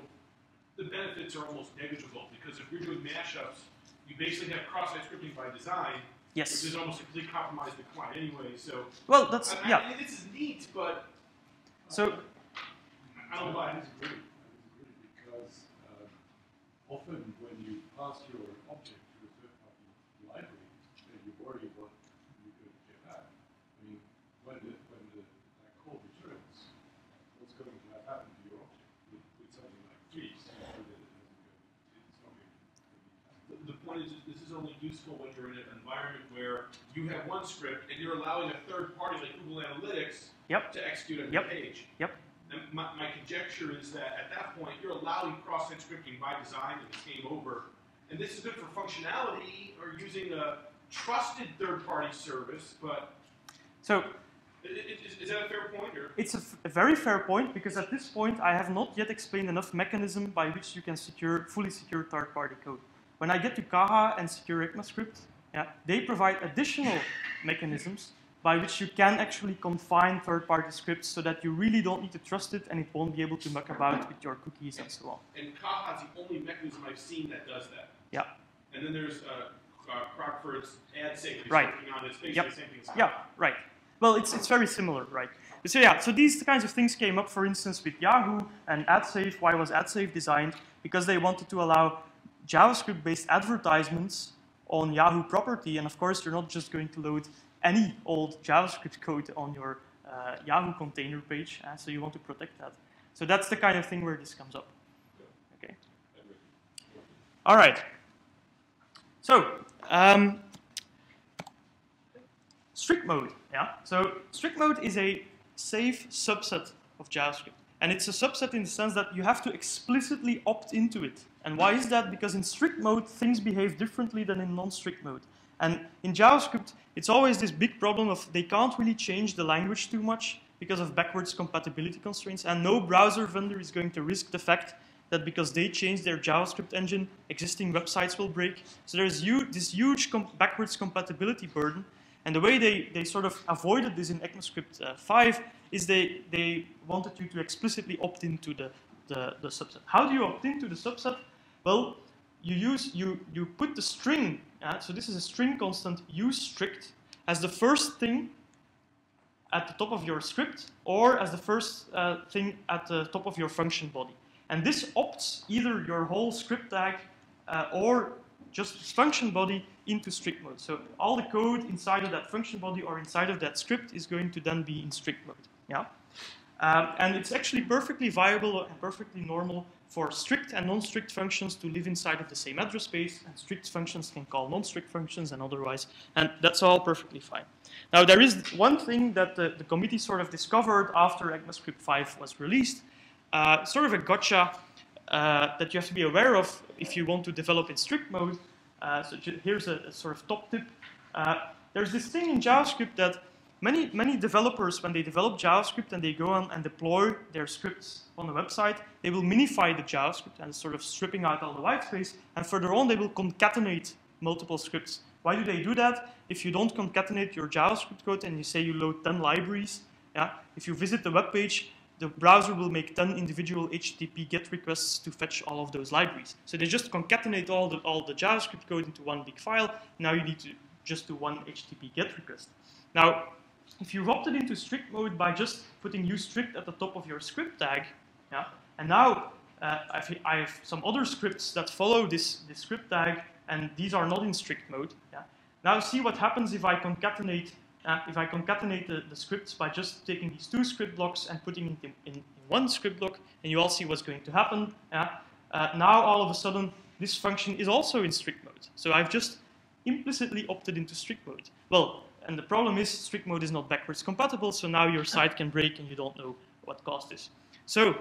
the benefits are almost negligible because if you're doing mashups, you basically have cross-site scripting by design, Yes. which is almost a complete compromise to client anyway. So, Well, that's, I, I, yeah. this is neat, but So, I don't buy I it. I because uh, often when you pass your object to a third-party library, then you worry what you're going to get back. I mean, when the, when the like, call returns, what's going to have happened to your object with, with something like freeze? You know that it hasn't go- it's not going to The, the point is, that this is only useful when you're in an environment where you have one script and you're allowing a third party like Google Analytics Yep. to execute on Yep. your page. Yep. And my, my conjecture is that at that point, you're allowing cross-site scripting by design and it's game over. And this is good for functionality or using a trusted third-party service, but so is, is that a fair point? Or? It's a, a very fair point because at this point I have not yet explained enough mechanism by which you can secure fully secure third-party code. When I get to Caja and secure ECMAScript, yeah, they provide additional mechanisms by which you can actually confine third-party scripts so that you really don't need to trust it and it won't be able to muck about with your cookies and so on. And Caja is the only mechanism I've seen that does that. Yeah. And then there's uh, uh, Crockford's AdSafe he's Right. working on. It's basically Yep. the same thing as Yeah, right. Well, it's, it's very similar, right? So yeah, so these kinds of things came up, for instance, with Yahoo and AdSafe. Why was AdSafe designed? Because they wanted to allow JavaScript-based advertisements on Yahoo property, and of course, you're not just going to load any old JavaScript code on your uh, Yahoo container page, uh, so you want to protect that. So that's the kind of thing where this comes up. Okay. All right. So, um, strict mode. Yeah. So strict mode is a safe subset of JavaScript, and it's a subset in the sense that you have to explicitly opt into it. And why is that? Because in strict mode, things behave differently than in non-strict mode. And in JavaScript, it's always this big problem of they can't really change the language too much because of backwards compatibility constraints, and no browser vendor is going to risk the fact that because they change their JavaScript engine, existing websites will break. So there's this huge backwards compatibility burden. And the way they, they sort of avoided this in ECMAScript uh, 5 is they, they wanted you to explicitly opt into the, the, the subset. How do you opt into the subset? Well, you use you, you put the string, so this is a string constant use strict, as the first thing at the top of your script or as the first uh, thing at the top of your function body. And this opts either your whole script tag uh, or just function body into strict mode. So all the code inside of that function body or inside of that script is going to then be in strict mode. Yeah? Um, and it's actually perfectly viable and perfectly normal for strict and non-strict functions to live inside of the same address space, and strict functions can call non-strict functions and otherwise, and that's all perfectly fine. Now, there is one thing that the, the committee sort of discovered after ECMAScript 5 was released, uh, sort of a gotcha uh, that you have to be aware of if you want to develop in strict mode. Uh, so here's a, a sort of top tip. Uh, there's this thing in JavaScript that many, many developers, when they develop JavaScript and they go on and deploy their scripts on the website, they will minify the JavaScript and sort of stripping out all the white space. And further on, they will concatenate multiple scripts. Why do they do that? If you don't concatenate your JavaScript code and you say you load 10 libraries, yeah, if you visit the web page, the browser will make 10 individual HTTP GET requests to fetch all of those libraries. So they just concatenate all the, all the JavaScript code into one big file. Now you need to just do one HTTP GET request. Now, if you opted into strict mode by just putting use strict at the top of your script tag, yeah, and now uh, I've, I have some other scripts that follow this, this script tag, and these are not in strict mode. Yeah. Now see what happens if I concatenate uh, if I concatenate the, the, scripts by just taking these two script blocks and putting it in, in, in one script block, and you all see what's going to happen. Uh, now all of a sudden, this function is also in strict mode. So I've just implicitly opted into strict mode. Well, and the problem is strict mode is not backwards compatible, so now your site can break and you don't know what caused this. So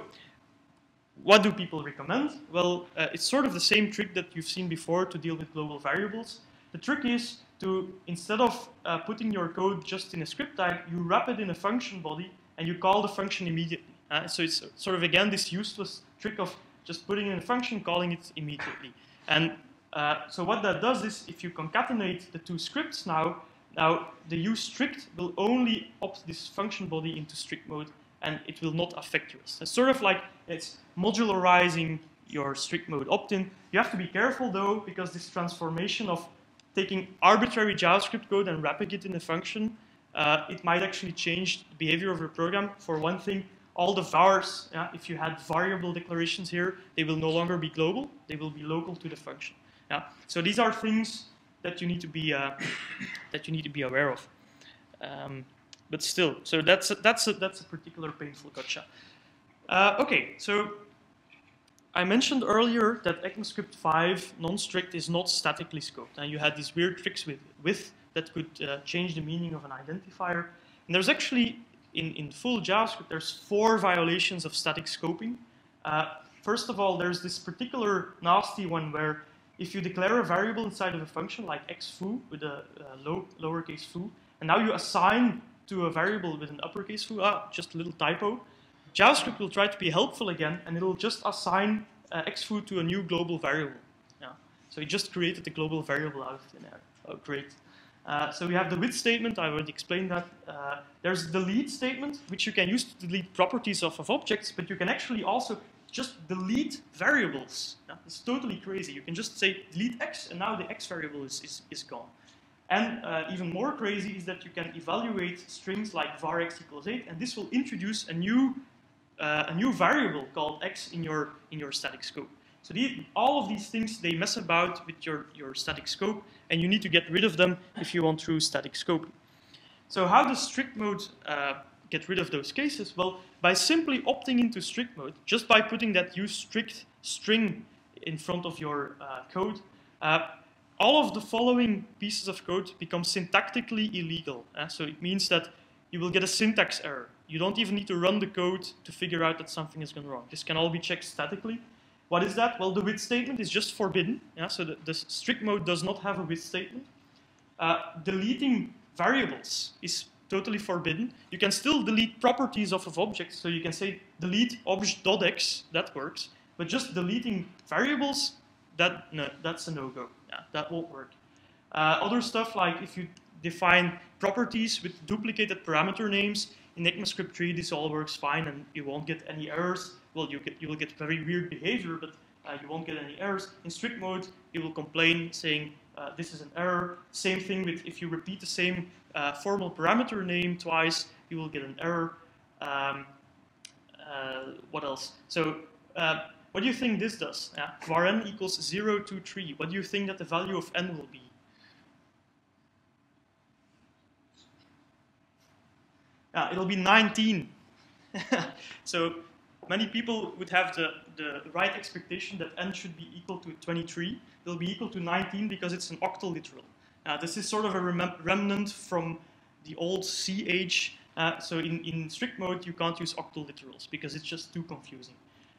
what do people recommend? Well, uh, it's sort of the same trick that you've seen before to deal with global variables. The trick is to, instead of uh, putting your code just in a script tag, you wrap it in a function body and you call the function immediately. Uh, so it's sort of, again, this useless trick of just putting in a function, calling it immediately. And uh, so what that does is, if you concatenate the two scripts now, now the use strict will only opt this function body into strict mode, and it will not affect yours. It's sort of like it's modularizing your strict mode opt-in. You have to be careful though, because this transformation of taking arbitrary JavaScript code and wrapping it in a function, uh, it might actually change the behavior of your program. For one thing, all the vars, yeah, if you had variable declarations here, they will no longer be global. They will be local to the function. Yeah. So these are things that you need to be uh, that you need to be aware of. Um, but still, so that's a, that's a, that's a particular painful gotcha. Uh, okay, so I mentioned earlier that ECMAScript 5 non-strict is not statically scoped, and you had these weird tricks with, with that could uh, change the meaning of an identifier. And there's actually, in, in full JavaScript, there's four violations of static scoping. Uh, first of all, there's this particular nasty one where if you declare a variable inside of a function like xfoo with a, a low, lowercase foo, and now you assign to a variable with an uppercase foo, ah, just a little typo, JavaScript will try to be helpful again, and it'll just assign uh, xfoo to a new global variable. Yeah. So it just created a global variable out of thin air. Oh, great. Uh, so we have the with statement, I already explained that. Uh, there's the delete statement, which you can use to delete properties of, of objects, but you can actually also just delete variables. Yeah, it's totally crazy. You can just say delete x, and now the x variable is, is, is gone. And uh, even more crazy is that you can evaluate strings like var x equals 8, and this will introduce a new uh, a new variable called x in your, in your static scope. So the, all of these things, they mess about with your, your static scope, and you need to get rid of them if you want true static scoping. So how does strict mode uh, get rid of those cases? Well, by simply opting into strict mode, just by putting that use strict string in front of your uh, code, uh, all of the following pieces of code become syntactically illegal. Uh, so it means that you will get a syntax error. You don't even need to run the code to figure out that something has gone wrong. This can all be checked statically. What is that? Well, the with statement is just forbidden. Yeah? So the, the strict mode does not have a with statement. Uh, deleting variables is totally forbidden. You can still delete properties of, of objects. So you can say delete object.x, that works. But just deleting variables, that no, that's a no-go. Yeah, that won't work. Uh, other stuff like if you define properties with duplicated parameter names, in ECMAScript 3, this all works fine and you won't get any errors. Well, you, get, you will get very weird behavior, but uh, you won't get any errors. In strict mode, you will complain saying uh, this is an error. Same thing with if you repeat the same uh, formal parameter name twice, you will get an error. Um, uh, what else? So uh, what do you think this does? Yeah? var n equals 0 to 3. What do you think that the value of n will be? uh, it'll be 19. so many people would have the, the right expectation that n should be equal to 23. It'll be equal to 19 because it's an octal literal. Uh, this is sort of a rem remnant from the old C age. Uh, so in, in strict mode, you can't use octal literals because it's just too confusing.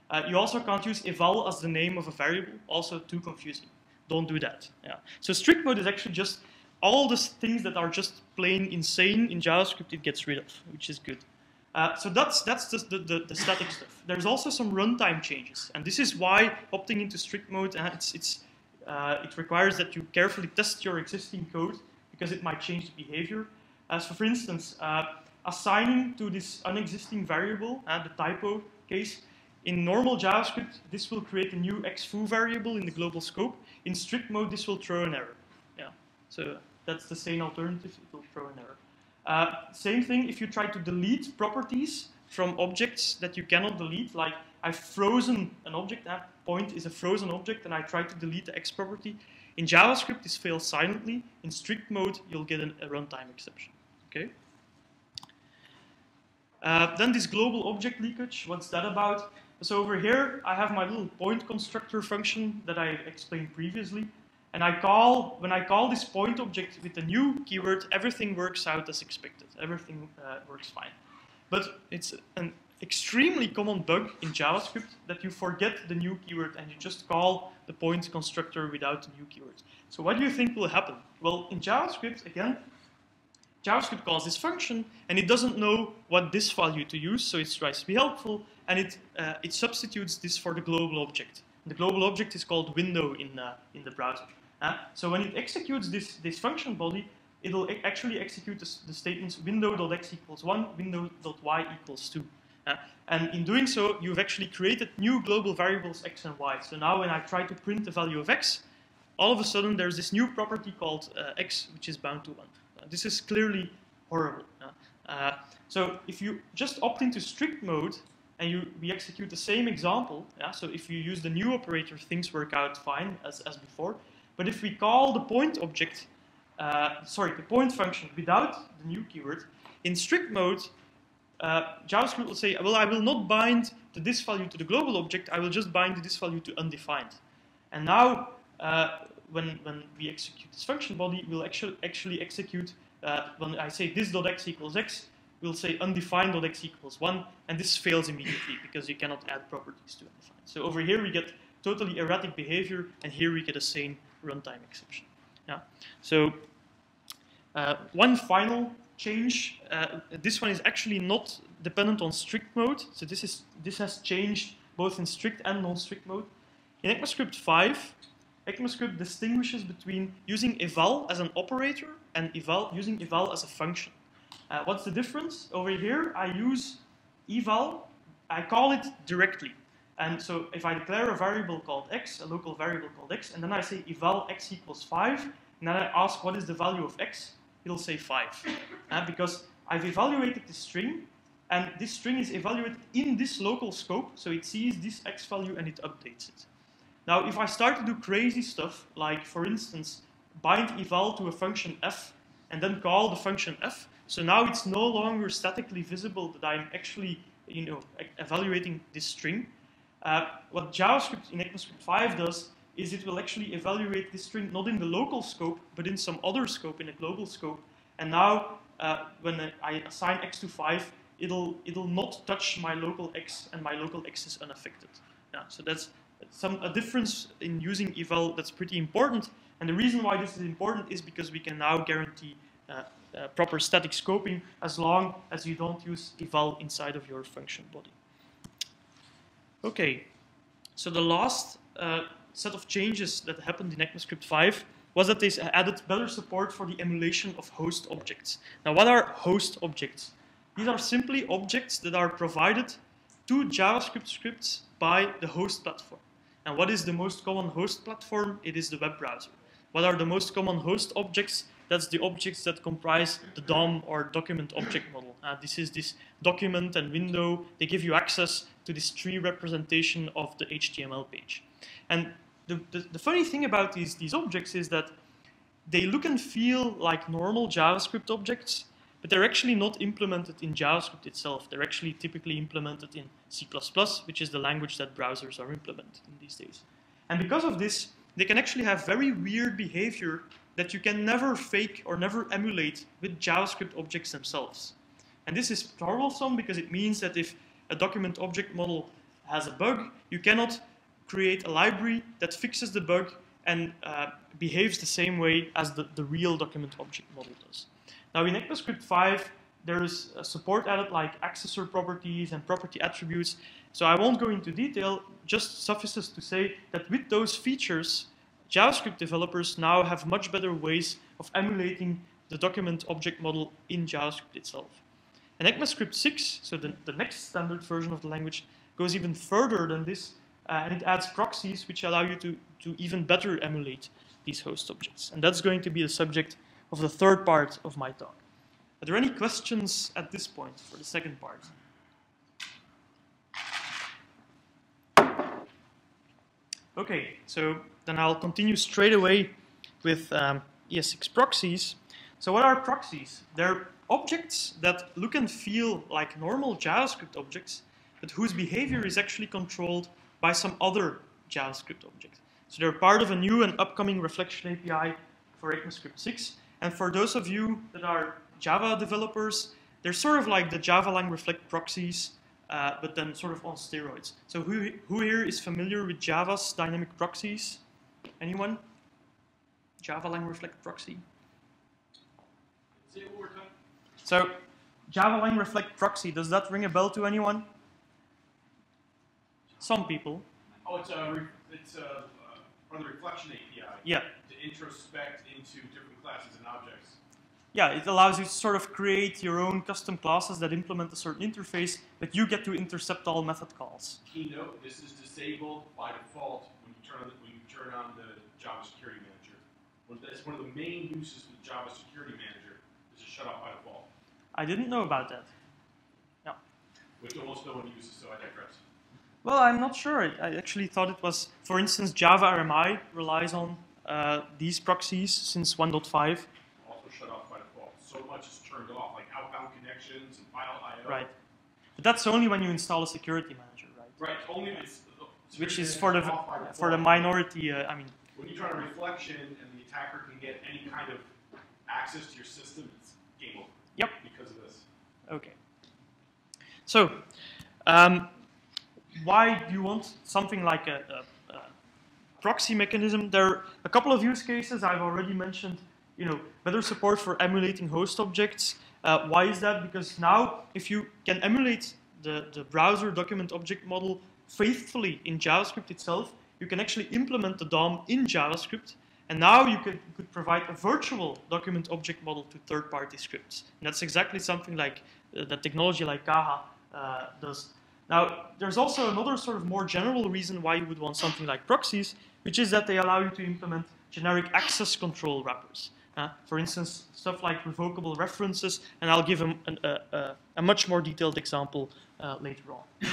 Uh, you also can't use eval as the name of a variable, also too confusing. Don't do that. Yeah. So strict mode is actually just all the things that are just plain insane in JavaScript, it gets rid of, which is good. Uh, so that's that's the, the, the, static stuff. There's also some runtime changes, and this is why opting into strict mode uh, it's, it's uh, it requires that you carefully test your existing code because it might change the behavior. Uh, so, for instance, uh, assigning to this unexisting variable, uh, the typo case, in normal JavaScript, this will create a new xfoo variable in the global scope. In strict mode, this will throw an error. Yeah, so that's the same alternative. It will throw an error. Uh, same thing if you try to delete properties from objects that you cannot delete, like I've frozen an object, that point is a frozen object, and I try to delete the X property. In JavaScript, this fails silently. In strict mode, you'll get an, a runtime exception. Okay. Uh, then this global object leakage, what's that about? So over here, I have my little point constructor function that I explained previously. And I call, when I call this point object with a new keyword, everything works out as expected. Everything uh, works fine. But it's an extremely common bug in JavaScript that you forget the new keyword and you just call the point constructor without the new keyword. So what do you think will happen? Well, in JavaScript, again, JavaScript calls this function and it doesn't know what this value to use, so it tries to be helpful and it, uh, it substitutes this for the global object. The global object is called window in, uh, in the browser. So when it executes this, this function body, it'll actually execute the, the statements window.x equals 1, window.y equals 2. Uh, and in doing so, you've actually created new global variables x and y. So now when I try to print the value of x, all of a sudden there's this new property called uh, x, which is bound to 1. Uh, this is clearly horrible. Uh, so if you just opt into strict mode, and you, we execute the same example, yeah, so if you use the new operator, things work out fine as, as before. But if we call the point object, uh, sorry, the point function without the new keyword, in strict mode, uh, JavaScript will say, well, I will not bind to this value to the global object, I will just bind to this value to undefined. And now, uh, when, when we execute this function body, we'll actually, actually execute, uh, when I say this.x equals x, we'll say undefined.x equals 1, and this fails immediately because you cannot add properties to undefined. So over here we get totally erratic behavior, and here we get a sane runtime exception. Yeah. So uh, one final change. Uh, this one is actually not dependent on strict mode. So this is this has changed both in strict and non-strict mode. In ECMAScript 5, ECMAScript distinguishes between using eval as an operator and eval using eval as a function. Uh, what's the difference? Over here, I use eval. I call it directly. And so if I declare a variable called x, a local variable called x, and then I say eval x equals 5, and then I ask what is the value of x, it'll say 5. Uh, because I've evaluated the string, and this string is evaluated in this local scope, so it sees this x value and it updates it. Now, if I start to do crazy stuff, like, for instance, bind eval to a function f, and then call the function f, so now it's no longer statically visible that I'm actually you know, evaluating this string. Uh, what JavaScript in ECMAScript 5 does is it will actually evaluate this string not in the local scope, but in some other scope, in a global scope. And now, uh, when I assign x to 5, it'll, it'll not touch my local x, and my local x is unaffected. Yeah, so that's some, a difference in using eval that's pretty important. And the reason why this is important is because we can now guarantee uh, uh, proper static scoping as long as you don't use eval inside of your function body. Okay, so the last uh, set of changes that happened in ECMAScript 5 was that they added better support for the emulation of host objects. Now, what are host objects? These are simply objects that are provided to JavaScript scripts by the host platform. And what is the most common host platform? It is the web browser. What are the most common host objects? That's the objects that comprise the DOM or document object model. Uh, this is this document and window. They give you access to this tree representation of the HTML page. And the, the, the funny thing about these, these objects is that they look and feel like normal JavaScript objects, but they're actually not implemented in JavaScript itself. They're actually typically implemented in C++, which is the language that browsers are implemented in these days. And because of this, they can actually have very weird behavior that you can never fake or never emulate with JavaScript objects themselves. And this is troublesome because it means that if a document object model has a bug, you cannot create a library that fixes the bug and uh, behaves the same way as the, the real document object model does. Now in ECMAScript 5, there is support added like accessor properties and property attributes. So I won't go into detail, just suffices to say that with those features, JavaScript developers now have much better ways of emulating the document object model in JavaScript itself. And ECMAScript 6, so the, the next standard version of the language, goes even further than this, uh, and it adds proxies which allow you to, to even better emulate these host objects. And that's going to be the subject of the third part of my talk. Are there any questions at this point for the second part? Okay, so then I'll continue straight away with um, ES6 proxies. So what are proxies? They're objects that look and feel like normal JavaScript objects, but whose behavior is actually controlled by some other JavaScript object. So they're part of a new and upcoming reflection API for ECMAScript 6. And for those of you that are Java developers, they're sort of like the Java lang reflect proxies, uh, but then sort of on steroids. So who, who here is familiar with Java's dynamic proxies? Anyone? Java lang reflect proxy? So Java lang reflect proxy, does that ring a bell to anyone? Some people. Oh, it's a, re- it's a, uh, the reflection API Yeah. to introspect into different classes and objects. Yeah, it allows you to sort of create your own custom classes that implement a certain interface, but you get to intercept all method calls. Keynote, this is disabled by default when you turn on the, when you turn on the Java Security Manager. One, that's one of the main uses of the Java Security Manager is to shut off by default, I didn't know about that. which almost no one uses. So I digress. Well, I'm not sure. I I actually thought it was, for instance, Java RMI relies on uh, these proxies since 1.5. Also shut off by default. So much is turned off, like outbound connections and file I/O. Right. But that's only when you install a security manager, right? Right. Only it's, Which is for the for the minority. Uh, I mean, When you try to reflection and the attacker can get any kind of access to your system, it's game over. Yep. Because of this. Okay. So, um, why do you want something like a, a, a proxy mechanism? There are a couple of use cases I've already mentioned. You know, better support for emulating host objects. Uh, why is that? Because now, if you can emulate the, the browser document object model faithfully in JavaScript itself, you can actually implement the DOM in JavaScript, and now you could, could provide a virtual document object model to third-party scripts. And that's exactly something like uh, that technology like Caja uh, does. Now, there's also another sort of more general reason why you would want something like proxies, which is that they allow you to implement generic access control wrappers. Uh, for instance, stuff like revocable references, and I'll give a, a, a, a much more detailed example uh, later on.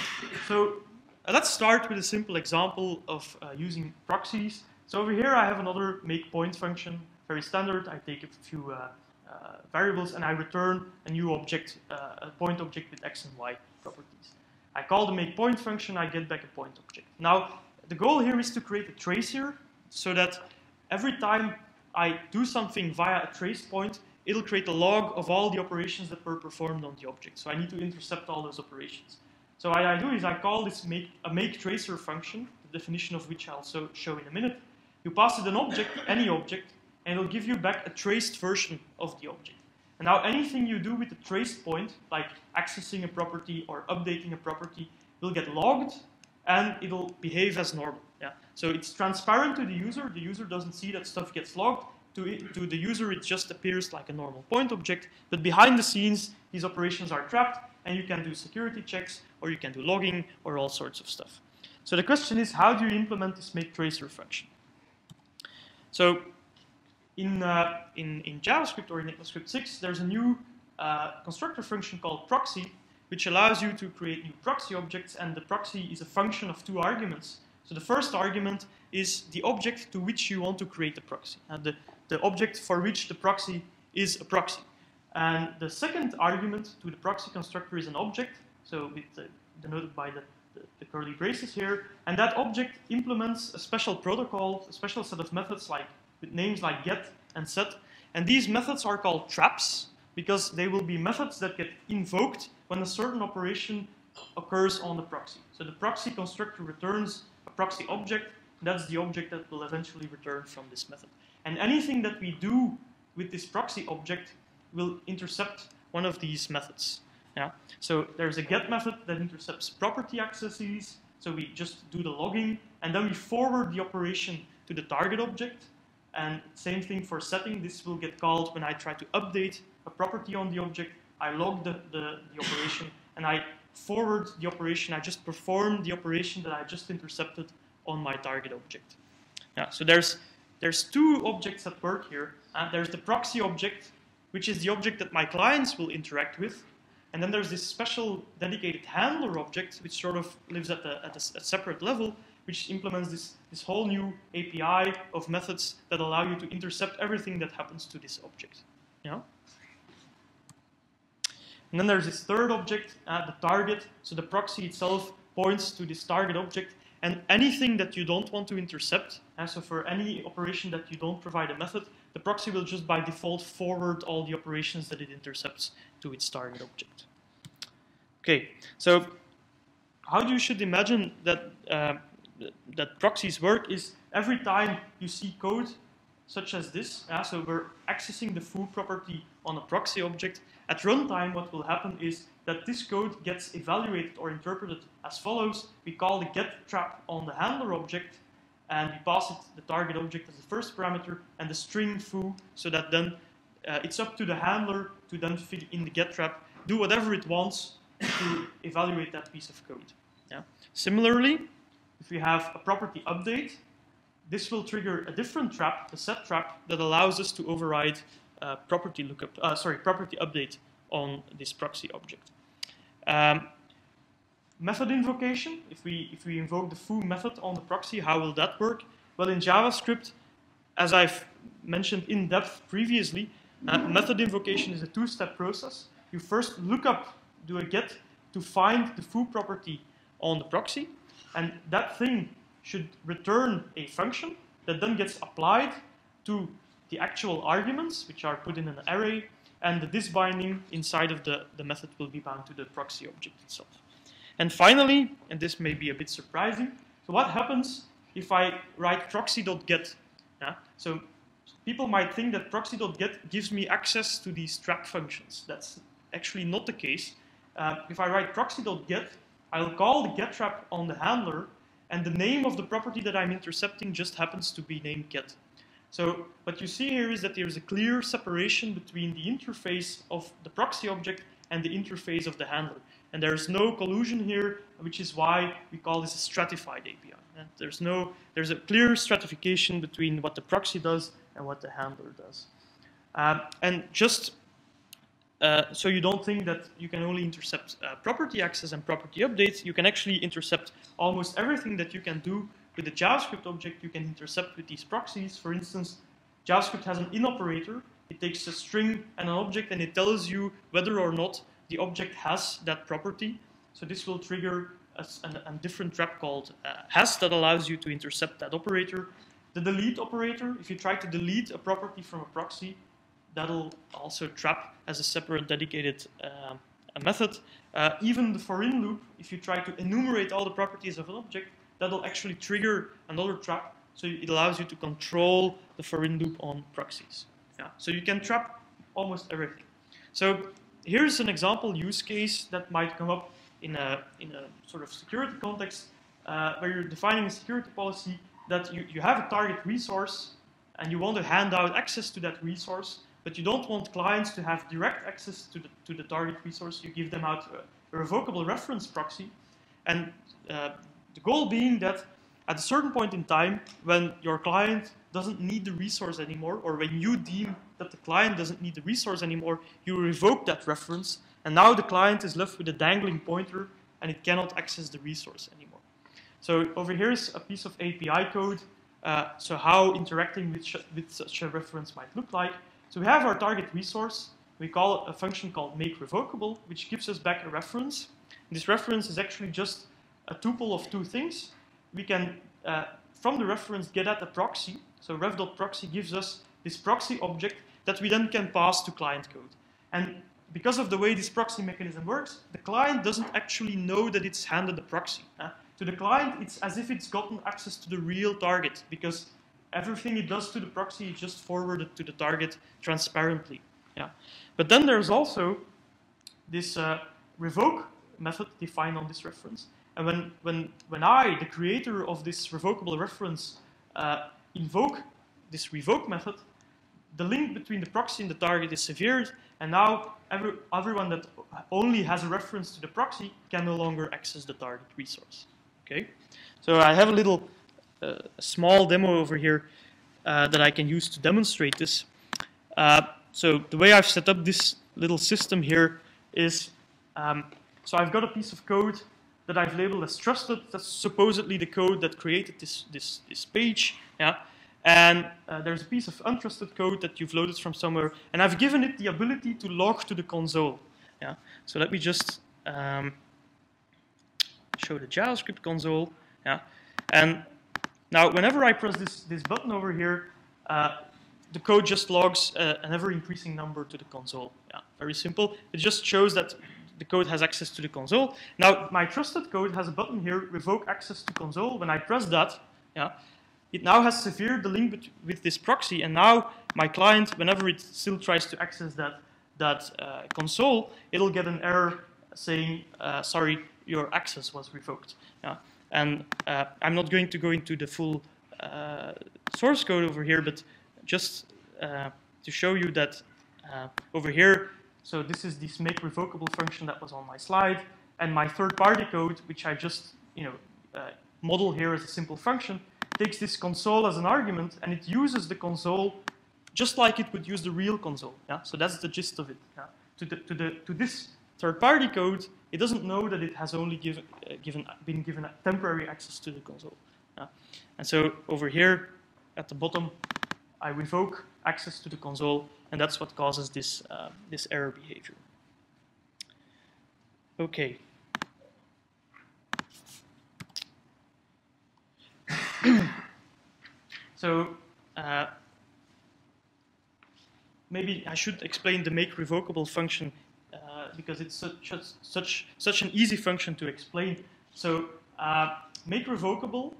So uh, let's start with a simple example of uh, using proxies. So over here I have another make point function, very standard. I take a few uh, uh, variables and I return a new object, uh, a point object with x and y properties. I call the make point function, I get back a point object. Now, the goal here is to create a trace here so that every time I do something via a trace point, it'll create a log of all the operations that were performed on the object. So I need to intercept all those operations. So what I do is I call this make, a make tracer function, the definition of which I'll so show in a minute. You pass it an object, any object, and it'll give you back a traced version of the object. And now anything you do with the traced point, like accessing a property or updating a property, will get logged and it'll behave as normal. Yeah. So it's transparent to the user. The user doesn't see that stuff gets logged. To, it, to the user, it just appears like a normal point object. But behind the scenes, these operations are trapped, and you can do security checks, or you can do logging, or all sorts of stuff. So the question is, how do you implement this make tracer function? So in, uh, in, in JavaScript or in ECMAScript 6, there's a new uh, constructor function called proxy, which allows you to create new proxy objects, and the proxy is a function of two arguments. So the first argument is the object to which you want to create the proxy, and the, the object for which the proxy is a proxy. And the second argument to the proxy constructor is an object, so with denoted by the, the, the curly braces here, and that object implements a special protocol, a special set of methods like with names like get and set, and these methods are called traps because they will be methods that get invoked when a certain operation occurs on the proxy. So the proxy constructor returns a proxy object That's the object that will eventually return from this method. And anything that we do with this proxy object will intercept one of these methods. Yeah. So there's a get method that intercepts property accesses. So we just do the logging, and then we forward the operation to the target object. And same thing for setting. This will get called when I try to update a property on the object. I log the, the, the operation, and I forward the operation. I just perform the operation that I just intercepted on my target object. Yeah, so there's, there's two objects at work here. Uh, there's the proxy object, which is the object that my clients will interact with. And then there's this special dedicated handler object, which sort of lives at, a, at a, a separate level, which implements this, this whole new API of methods that allow you to intercept everything that happens to this object. Yeah? And then there's this third object, uh, the target. So the proxy itself points to this target object. And anything that you don't want to intercept, uh, so for any operation that you don't provide a method, the proxy will just by default forward all the operations that it intercepts to its target object. Okay, so how you should imagine that, uh, that proxies work is every time you see code such as this, uh, so we're accessing the foo property on a proxy object, at runtime what will happen is that this code gets evaluated or interpreted as follows. We call the get trap on the handler object, and we pass it the target object as the first parameter, and the string foo, so that then uh, it's up to the handler to then fit in the get trap, do whatever it wants to evaluate that piece of code. Yeah. Similarly, if we have a property update, this will trigger a different trap, a set trap, that allows us to override uh, property lookup, uh, sorry, property update on this proxy object. Um, method invocation, if we, if we invoke the foo method on the proxy, how will that work? Well, in JavaScript, as I've mentioned in depth previously, uh, method invocation is a two-step process. You first look up, do a get to find the foo property on the proxy, and that thing should return a function that then gets applied to the actual arguments, which are put in an array, and the this binding inside of the, the method will be bound to the proxy object itself. And finally, and this may be a bit surprising, so what happens if I write proxy.get? Yeah? So people might think that proxy.get gives me access to these trap functions. That's actually not the case. Uh, if I write proxy.get, I'll call the get trap on the handler, and the name of the property that I'm intercepting just happens to be named get. So what you see here is that there's a clear separation between the interface of the proxy object and the interface of the handler. And there's no collusion here, which is why we call this a stratified API. And there's no, there's a clear stratification between what the proxy does and what the handler does. Um, and just uh, so you don't think that you can only intercept uh, property access and property updates, you can actually intercept almost everything that you can do with a JavaScript object you can intercept with these proxies. For instance, JavaScript has an in operator. It takes a string and an object and it tells you whether or not the object has that property. So this will trigger a, a, a different trap called uh, has that allows you to intercept that operator. The delete operator, if you try to delete a property from a proxy, that'll also trap as a separate dedicated uh, a method. Uh, even the for in loop, if you try to enumerate all the properties of an object, that'll actually trigger another trap. So it allows you to control the for in loop on proxies. Yeah. So you can trap almost everything. So here's an example use case that might come up in a, in a sort of security context uh, where you're defining a security policy that you, you have a target resource and you want to hand out access to that resource, but you don't want clients to have direct access to the, to the target resource. You give them out a, a revocable reference proxy. And uh, the goal being that at a certain point in time, when your client doesn't need the resource anymore, or when you deem that the client doesn't need the resource anymore, you revoke that reference, and now the client is left with a dangling pointer, and it cannot access the resource anymore. So over here is a piece of API code, uh, so how interacting with, with such a reference might look like. So we have our target resource. We call a function called make revocable, which gives us back a reference. And this reference is actually just a tuple of two things. We can, uh, from the reference, get at a proxy. So ref.proxy gives us this proxy object that we then can pass to client code. And because of the way this proxy mechanism works, the client doesn't actually know that it's handed a proxy. To the client, it's as if it's gotten access to the real target because everything it does to the proxy is just forwarded to the target transparently. Yeah. But then there's also this uh, revoke method defined on this reference. And when, when, when I, the creator of this revocable reference, uh, invoke this revoke method, the link between the proxy and the target is severed, and now every, everyone that only has a reference to the proxy can no longer access the target resource. Okay, so I have a little uh, small demo over here uh, that I can use to demonstrate this. Uh, so the way I've set up this little system here is, um, so I've got a piece of code that I've labeled as trusted. That's supposedly the code that created this, this, this page. Yeah. And uh, there's a piece of untrusted code that you've loaded from somewhere, and I've given it the ability to log to the console. Yeah. So let me just um, show the JavaScript console. Yeah. And now, whenever I press this, this button over here, uh, the code just logs uh, an ever-increasing number to the console. Yeah, very simple. It just shows that the code has access to the console. Now, my trusted code has a button here, revoke access to console. When I press that, yeah, it now has severed the link with this proxy, and now my client, whenever it still tries to access that, that uh, console, it'll get an error saying, uh, sorry, your access was revoked. Yeah. And uh, I'm not going to go into the full uh, source code over here, but just uh, to show you that uh, over here, so this is this make revocable function that was on my slide, and my third-party code, which I just you know model here as a simple function, takes this console as an argument and it uses the console just like it would use the real console. Yeah? So that's the gist of it. Yeah? To, the, to, the, to this third-party code, it doesn't know that it has only given, uh, given, been given temporary access to the console. And so over here at the bottom, I revoke access to the console, and that's what causes this, uh, this error behavior. Okay. so uh, maybe I should explain the make revocable function uh, because it's such, such, such an easy function to explain. So uh, make revocable,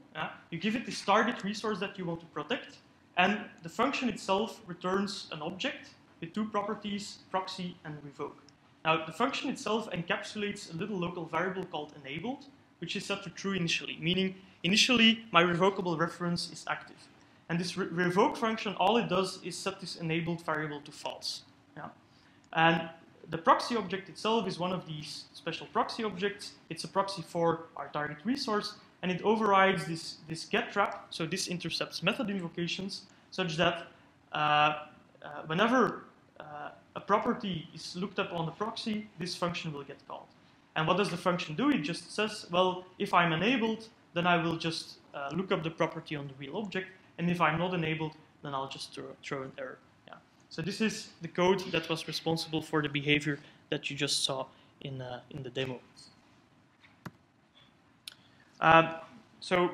you give it this target resource that you want to protect, and the function itself returns an object with two properties, proxy and revoke. Now, the function itself encapsulates a little local variable called enabled, which is set to true initially, meaning initially my revocable reference is active. And this re revoke function, all it does is set this enabled variable to false. Yeah? And the proxy object itself is one of these special proxy objects. It's a proxy for our target resource, and it overrides this, this get trap, so this intercepts method invocations, such that uh, uh, whenever uh, a property is looked up on the proxy, this function will get called. And what does the function do? It just says, well, if I'm enabled, then I will just uh, look up the property on the real object, and if I'm not enabled, then I'll just throw, throw an error. So this is the code that was responsible for the behavior that you just saw in, uh, in the demo. Um, so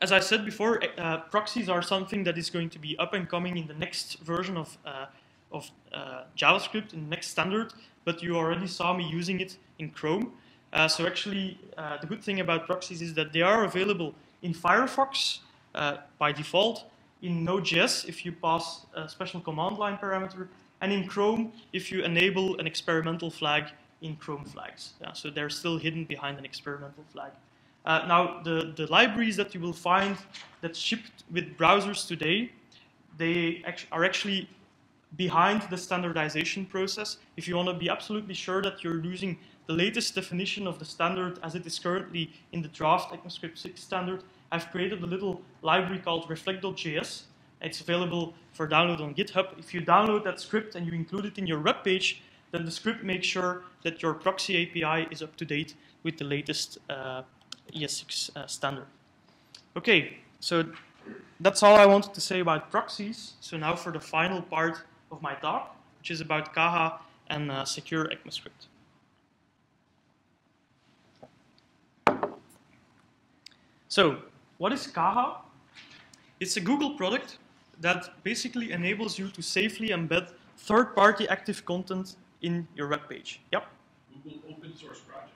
as I said before, uh, proxies are something that is going to be up and coming in the next version of, uh, of uh, JavaScript, in the next standard, but you already saw me using it in Chrome. Uh, so actually, uh, the good thing about proxies is that they are available in Firefox uh, by default, in Node.js if you pass a special command line parameter, and in Chrome if you enable an experimental flag in Chrome flags. Yeah, so they're still hidden behind an experimental flag. Uh, now, the, the libraries that you will find that shipped with browsers today, they are actually behind the standardization process. If you want to be absolutely sure that you're using the latest definition of the standard as it is currently in the draft ECMAScript 6 standard, I've created a little library called reflect.js. It's available for download on GitHub. If you download that script and you include it in your web page, then the script makes sure that your proxy API is up to date with the latest uh, ES6 uh, standard. Okay, so that's all I wanted to say about proxies. So now for the final part of my talk, which is about Caja and uh, secure ECMAScript. So, what is Caja? It's a Google product that basically enables you to safely embed third-party active content in your web page. Yep. Google open source project.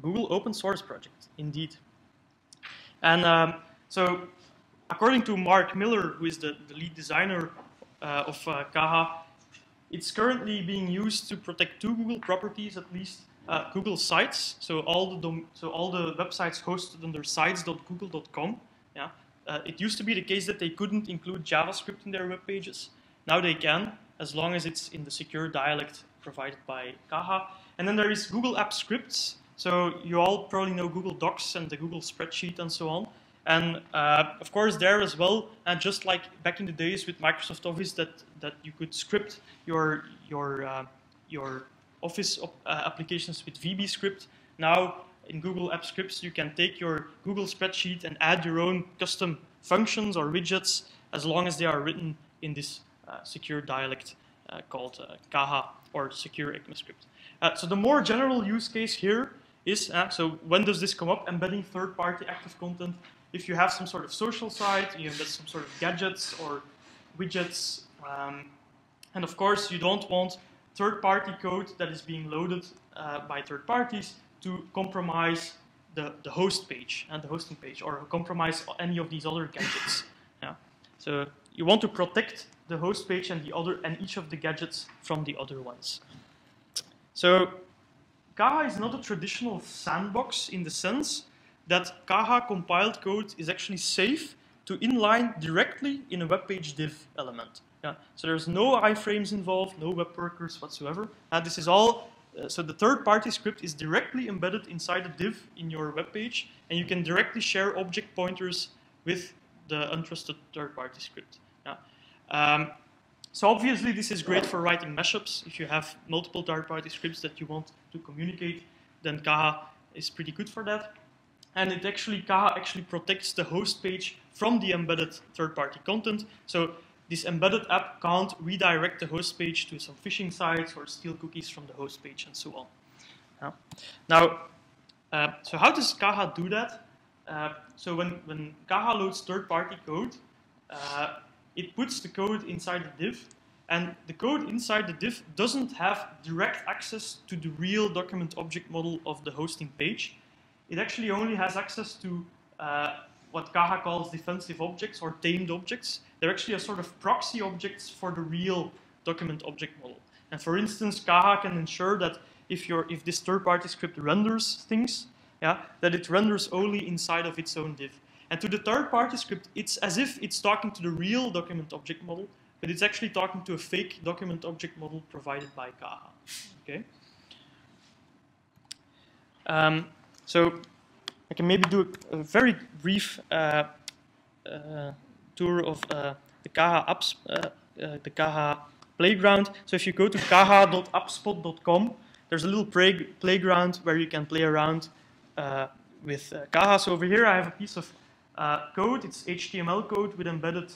Google open source project, indeed. And um, so, according to Mark Miller, who is the, the lead designer uh, of uh, Caja, it's currently being used to protect two Google properties, at least uh, Google Sites. So all the so all the websites hosted under sites.google.com. Yeah, uh, it used to be the case that they couldn't include JavaScript in their web pages. Now they can, as long as it's in the secure dialect provided by Caja. And then there is Google App Scripts. So you all probably know Google Docs and the Google Spreadsheet and so on. And uh, of course, there as well, and just like back in the days with Microsoft Office, that, that you could script your your uh, your Office op- uh, applications with VB script. Now in Google App Scripts, you can take your Google spreadsheet and add your own custom functions or widgets as long as they are written in this uh, secure dialect uh, called uh, Caja or secure ECMAScript. Uh, so the more general use case here is, uh, so when does this come up? Embedding third-party active content. If you have some sort of social site, you embed some sort of gadgets or widgets, um, and of course you don't want third-party code that is being loaded uh, by third parties to compromise the, the host page and the hosting page or compromise any of these other gadgets. Yeah. So you want to protect the host page and the other and each of the gadgets from the other ones. So Caja is not a traditional sandbox in the sense that Caja compiled code is actually safe to inline directly in a web page div element. Yeah. So there's no iframes involved, no web workers whatsoever. And this is all, uh, so the third-party script is directly embedded inside a div in your web page, and you can directly share object pointers with the untrusted third-party script. Yeah. Um, so obviously this is great for writing mashups. If you have multiple third-party scripts that you want to communicate, then Caja is pretty good for that. And it actually, Caja actually protects the host page from the embedded third-party content. So this embedded app can't redirect the host page to some phishing sites or steal cookies from the host page and so on. Yeah. Now, uh, so how does Caja do that? Uh, so when, when Caja loads third-party code, uh, it puts the code inside the div, and the code inside the div doesn't have direct access to the real document object model of the hosting page. It actually only has access to uh, what Caja calls defensive objects or tamed objects. They're actually a sort of proxy objects for the real document object model. And for instance, Caja can ensure that if, you if this third-party script renders things, yeah, that it renders only inside of its own div. And to the third-party script, it's as if it's talking to the real document object model, but it's actually talking to a fake document object model provided by Caja. Okay. Um, so I can maybe do a, a very brief uh, uh, tour of uh, the Caja apps, uh, uh, the Caja playground. So if you go to caja.appspot.com, there's a little play playground where you can play around uh, with Caja. So over here I have a piece of code. It's HTML code with embedded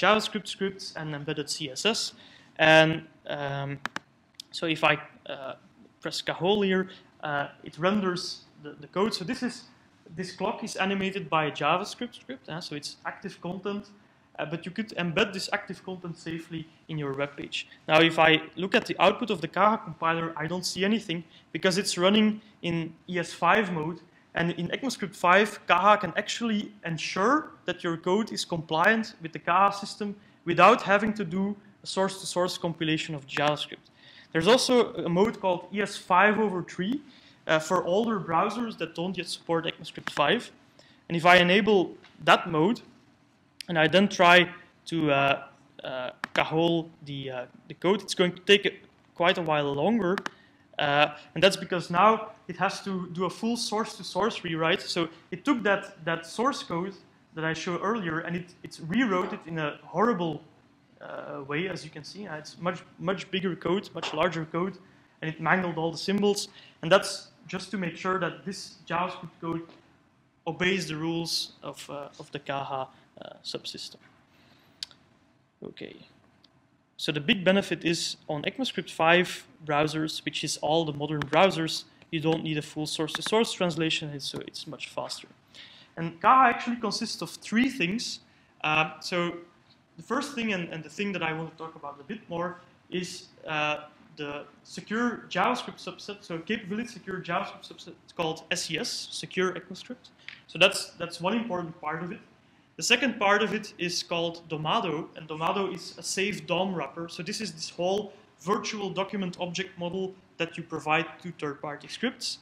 JavaScript scripts and embedded CSS. And um, so if I press Cajole here, uh, it renders the, the, code. So this is this clock is animated by a JavaScript script, uh, so it's active content. Uh, but you could embed this active content safely in your web page. Now, if I look at the output of the Caja compiler, I don't see anything because it's running in ES5 mode, and in ECMAScript 5, Caja can actually ensure that your code is compliant with the Caja system without having to do a source-to-source compilation of JavaScript. There's also a mode called ES5 over 3 uh, for older browsers that don't yet support ECMAScript 5. And if I enable that mode, and I then try to uh, uh, the, uh, the code, it's going to take quite a while longer uh, and that's because now it has to do a full source-to-source rewrite. So it took that, that source code that I showed earlier and it, it's rewrote it in a horrible uh, way, as you can see. Uh, it's much, much bigger code, much larger code, and it mangled all the symbols. And that's just to make sure that this JavaScript code obeys the rules of, uh, of the Caja uh, subsystem. Okay. So the big benefit is on ECMAScript 5 browsers, which is all the modern browsers, you don't need a full source-to-source -source translation, so it's much faster. And Caja actually consists of three things. Uh, so the first thing, and, and, the thing that I want to talk about a bit more, is uh, the secure JavaScript subset, so capability secure JavaScript subset called SES, Secure ECMAScript. So that's, that's one important part of it. The second part of it is called Domado, and Domado is a safe DOM wrapper. So this is this whole virtual document object model that you provide to third-party scripts.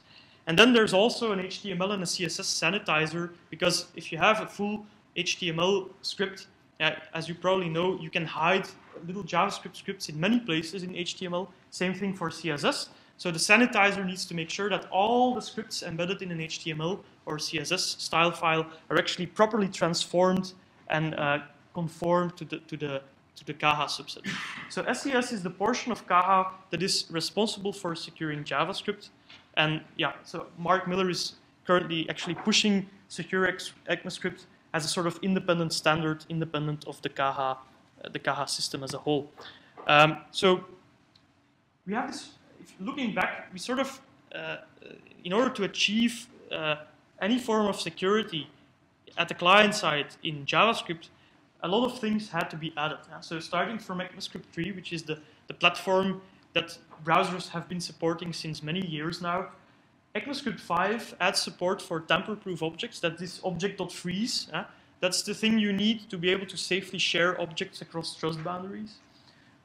And then there's also an HTML and a CSS sanitizer, because if you have a full HTML script, uh, as you probably know, you can hide little JavaScript scripts in many places in HTML. Same thing for CSS. So the sanitizer needs to make sure that all the scripts embedded in an HTML or CSS style file are actually properly transformed and uh, conform to the, to, the, to the Caja subset. So SES is the portion of Caja that is responsible for securing JavaScript. And yeah, so Mark Miller is currently actually pushing secure ECMAScript as a sort of independent standard, independent of the Caja, uh, the Caja system as a whole. Um, so we have this looking back, we sort of, uh, in order to achieve uh, any form of security at the client side in JavaScript, a lot of things had to be added. Yeah? So starting from ECMAScript 3, which is the, the platform that browsers have been supporting since many years now, ECMAScript 5 adds support for tamper-proof objects, that is object.freeze. Yeah? That's the thing you need to be able to safely share objects across trust boundaries.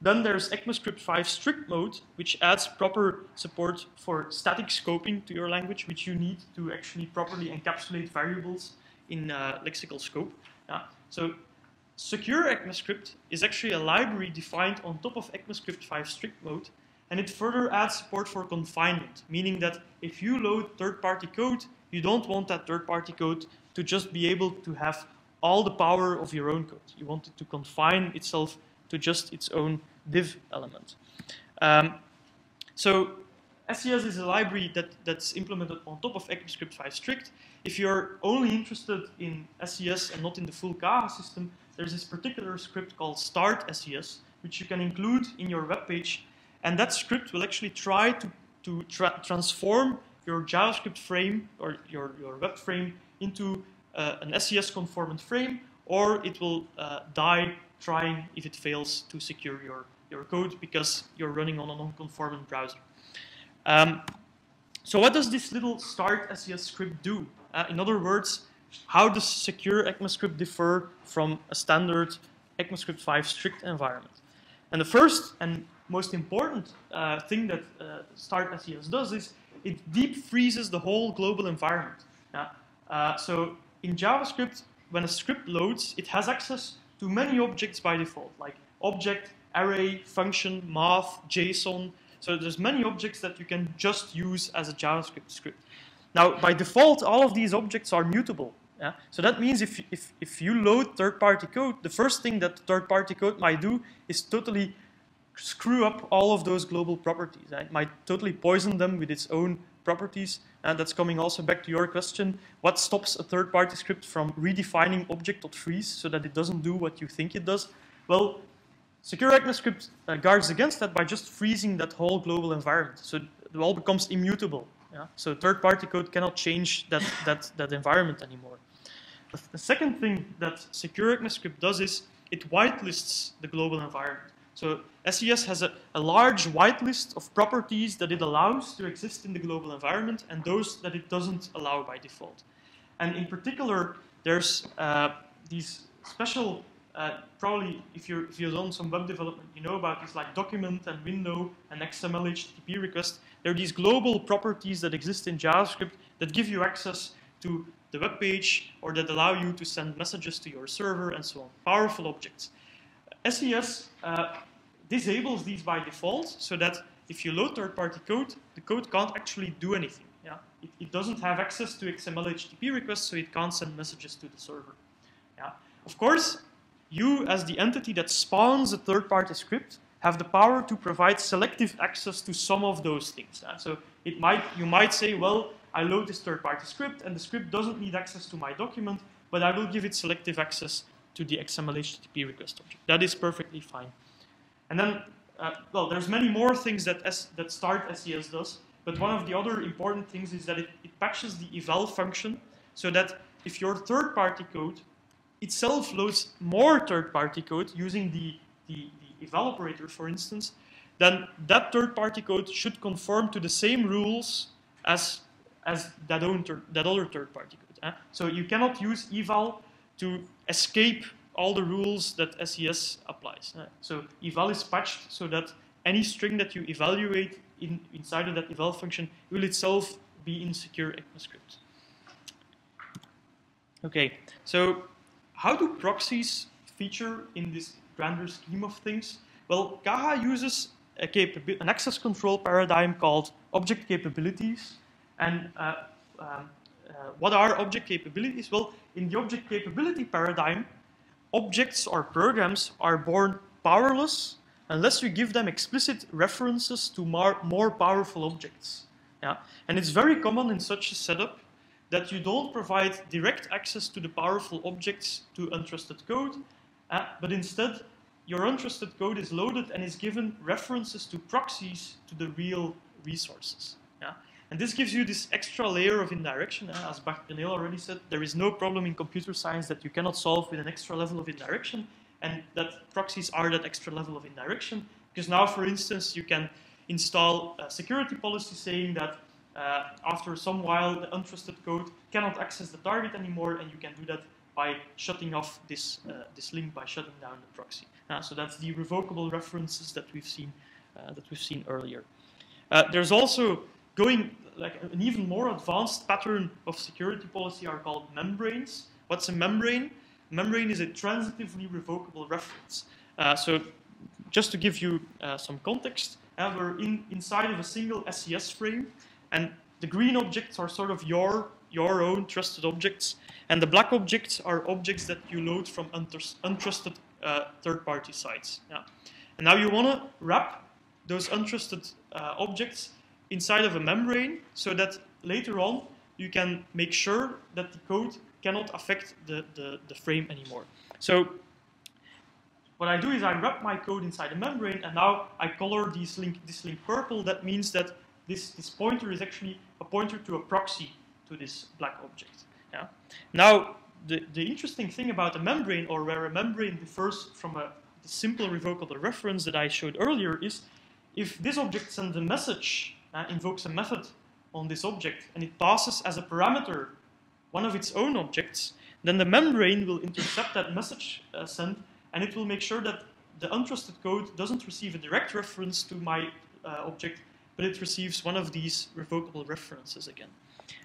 Then there's ECMAScript 5 strict mode, which adds proper support for static scoping to your language, which you need to actually properly encapsulate variables in uh, lexical scope. Yeah. So secure ECMAScript is actually a library defined on top of ECMAScript 5 strict mode, and it further adds support for confinement, meaning that if you load third-party code, you don't want that third-party code to just be able to have all the power of your own code. You want it to confine itself to just its own div element. Um, so SES is a library that, that's implemented on top of ECMAScript 5 strict. If you're only interested in SES and not in the full Caja system, there's this particular script called start SES, which you can include in your web page. And that script will actually try to, to tra transform your JavaScript frame or your, your web frame into uh, an SES conformant frame, or it will uh, die trying, if it fails, to secure your, your code because you're running on a non-conformant browser. Um, so what does this little start SES script do? Uh, in other words, how does secure ECMAScript differ from a standard ECMAScript 5 strict environment? And the first and most important uh, thing that uh, start SES does is it deep freezes the whole global environment. Uh, so in JavaScript, when a script loads, it has access to many objects by default, like object, array, function, math, JSON. So there's many objects that you can just use as a JavaScript script. Now, by default, all of these objects are mutable. Yeah? So that means if, if, if you load third-party code, the first thing that third-party code might do is totally screw up all of those global properties. It might totally poison them with its own properties. And that's coming also back to your question. What stops a third-party script from redefining object.freeze so that it doesn't do what you think it does? Well, Secure ECMAScript uh, guards against that by just freezing that whole global environment. So it all becomes immutable. Yeah? So third-party code cannot change that, that, that environment anymore. The second thing that Secure ECMAScript does is it whitelists the global environment. So SES has a, a, large whitelist of properties that it allows to exist in the global environment and those that it doesn't allow by default. And in particular, there's uh, these special, uh, probably if, you're, if done some web development, you know about these like document and window and XML HTTP request. There are these global properties that exist in JavaScript that give you access to the web page or that allow you to send messages to your server and so on. Powerful objects. SES uh, disables these by default so that if you load third-party code, the code can't actually do anything. Yeah? It, it, doesn't have access to XML HTTP requests, so it can't send messages to the server. Yeah? Of course, you as the entity that spawns a third-party script have the power to provide selective access to some of those things. Yeah? So it might, you might say, well, I load this third-party script, and the script doesn't need access to my document, but I will give it selective access to the XML HTTP request object. That is perfectly fine. And then, uh, well, there's many more things that, S, that start SES does, but one of the other important things is that it, it patches the eval function so that if your third-party code itself loads more third-party code using the, the, the, eval operator, for instance, then that third-party code should conform to the same rules as, as that, own that other third-party code. Eh? So you cannot use eval to escape all the rules that SES applies. Eh? So eval is patched so that any string that you evaluate in, inside of that eval function will itself be in secure ECMAScript. Okay, so how do proxies feature in this grander scheme of things? Well, Caja uses an access control paradigm called object capabilities. And uh, um, uh, what are object capabilities? Well, in the object capability paradigm, objects or programs are born powerless unless you give them explicit references to more, more powerful objects. Yeah? And it's very common in such a setup that you don't provide direct access to the powerful objects to untrusted code, uh, but instead your untrusted code is loaded and is given references to proxies to the real resources. Yeah? And this gives you this extra layer of indirection. Uh, as Bart Preneel already said, there is no problem in computer science that you cannot solve with an extra level of indirection, and that proxies are that extra level of indirection. Because now, for instance, you can install a security policy saying that uh, after some while, the untrusted code cannot access the target anymore, and you can do that by shutting off this, uh, this link by shutting down the proxy. Uh, so that's the revocable references that we've seen, uh, that we've seen earlier. Uh, there's also going like an even more advanced pattern of security policy are called membranes. What's a membrane? Membrane is a transitively revocable reference. Uh, so just to give you some context, we're in, inside of a single SES frame, and the green objects are sort of your, your own trusted objects, and the black objects are objects that you load from untrusted uh, third-party sites. Yeah. And now you want to wrap those untrusted uh, objects inside of a membrane so that later on you can make sure that the code cannot affect the, the, the frame anymore. So what I do is I wrap my code inside a membrane and now I color this link, this link purple. That means that this, this pointer is actually a pointer to a proxy to this black object. Yeah. Now, the, the interesting thing about a membrane, or where a membrane differs from a simple revocable reference that I showed earlier, is if this object sends a message, uh, invokes a method on this object, and it passes as a parameter one of its own objects, then the membrane will intercept that message uh, sent, and it will make sure that the untrusted code doesn't receive a direct reference to my uh, object, but it receives one of these revocable references again.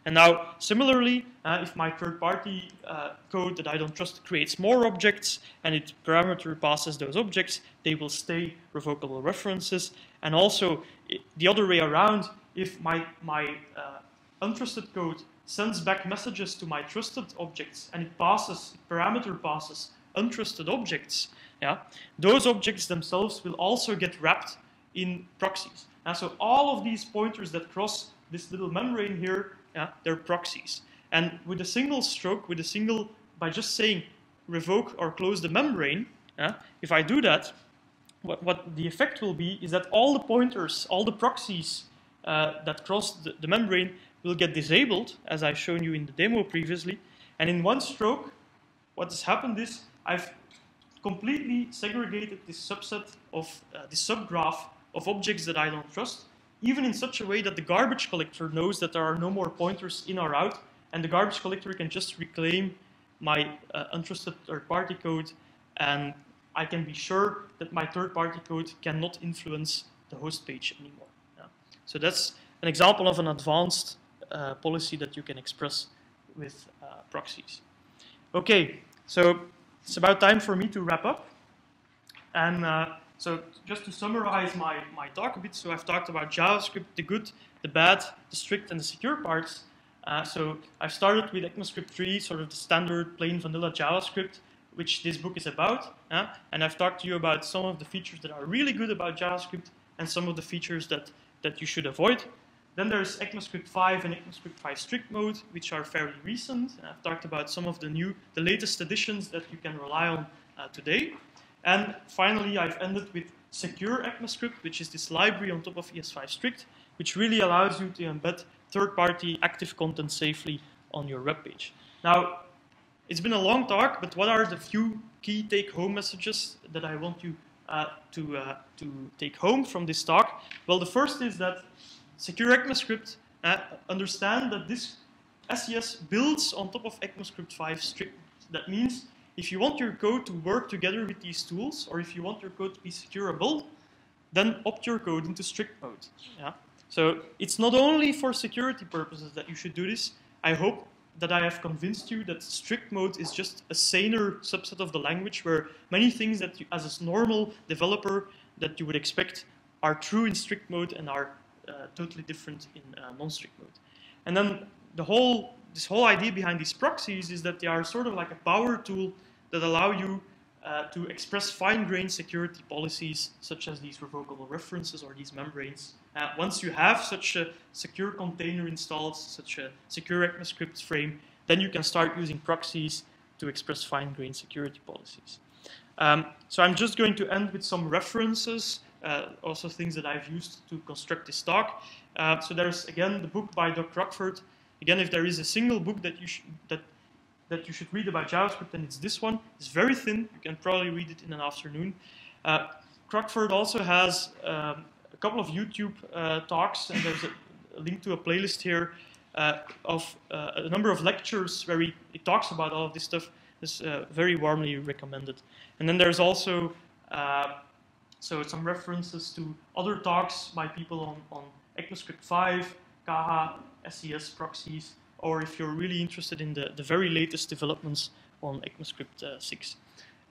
And now, similarly, uh, if my third-party uh, code that I don't trust creates more objects and it parameter passes those objects, they will stay revocable references. And also, the other way around, if my, my uh, untrusted code sends back messages to my trusted objects and it passes, parameter passes untrusted objects, yeah, those objects themselves will also get wrapped in proxies. And so all of these pointers that cross this little membrane here yeah, they're proxies. And with a single stroke, with a single, by just saying revoke or close the membrane, yeah, if I do that, what, what the effect will be is that all the pointers, all the proxies uh, that cross the, the membrane will get disabled, as I've shown you in the demo previously. And in one stroke, what has happened is I've completely segregated this subset of uh, this subgraph of objects that I don't trust even in such a way that the garbage collector knows that there are no more pointers in or out, and the garbage collector can just reclaim my uh, untrusted third-party code, and I can be sure that my third-party code cannot influence the host page anymore. Yeah. So that's an example of an advanced uh, policy that you can express with uh, proxies. Okay, so it's about time for me to wrap up. And uh, so just to summarize my, my talk a bit, so I've talked about JavaScript, the good, the bad, the strict, and the secure parts. Uh, so I've started with ECMAScript 3, sort of the standard plain vanilla JavaScript, which this book is about. Uh, and I've talked to you about some of the features that are really good about JavaScript and some of the features that, that you should avoid. Then there's ECMAScript 5 and ECMAScript 5 strict mode, which are fairly recent. I've talked about some of the new, the latest additions that you can rely on uh, today. And finally, I've ended with secure ECMAScript, which is this library on top of ES5 strict, which really allows you to embed third-party active content safely on your web page. Now, it's been a long talk, but what are the few key take-home messages that I want you uh, to, uh, to take home from this talk? Well, the first is that Secure ECMAScript uh, understand that this SES builds on top of ECMAScript 5 strict. That means if you want your code to work together with these tools, or if you want your code to be securable, then opt your code into strict mode. Yeah? So it's not only for security purposes that you should do this. I hope that I have convinced you that strict mode is just a saner subset of the language where many things that you, as a normal developer that you would expect are true in strict mode and are uh, totally different in uh, non-strict mode. And then the whole, this whole idea behind these proxies is that they are sort of like a power tool that allow you uh, to express fine-grained security policies such as these revocable references or these membranes. Uh, once you have such a secure container installed, such a secure ECMAScript frame, then you can start using proxies to express fine-grained security policies. Um, so I'm just going to end with some references, uh, also things that I've used to construct this talk. Uh, so there's, again, the book by Doug Crockford. Again, if there is a single book that you, that that you should read about JavaScript, then it's this one. It's very thin. You can probably read it in an afternoon. Uh, Crockford also has um, a couple of YouTube uh, talks, and there's a, a, link to a playlist here uh, of uh, a number of lectures where he, he, talks about all of this stuff. It's uh, very warmly recommended. And then there's also uh, so some references to other talks by people on, on ECMAScript 5, Caja, SES proxies, or if you're really interested in the, the very latest developments on ECMAScript uh, 6.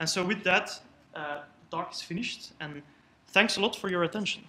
And so with that, uh, the talk is finished, and thanks a lot for your attention.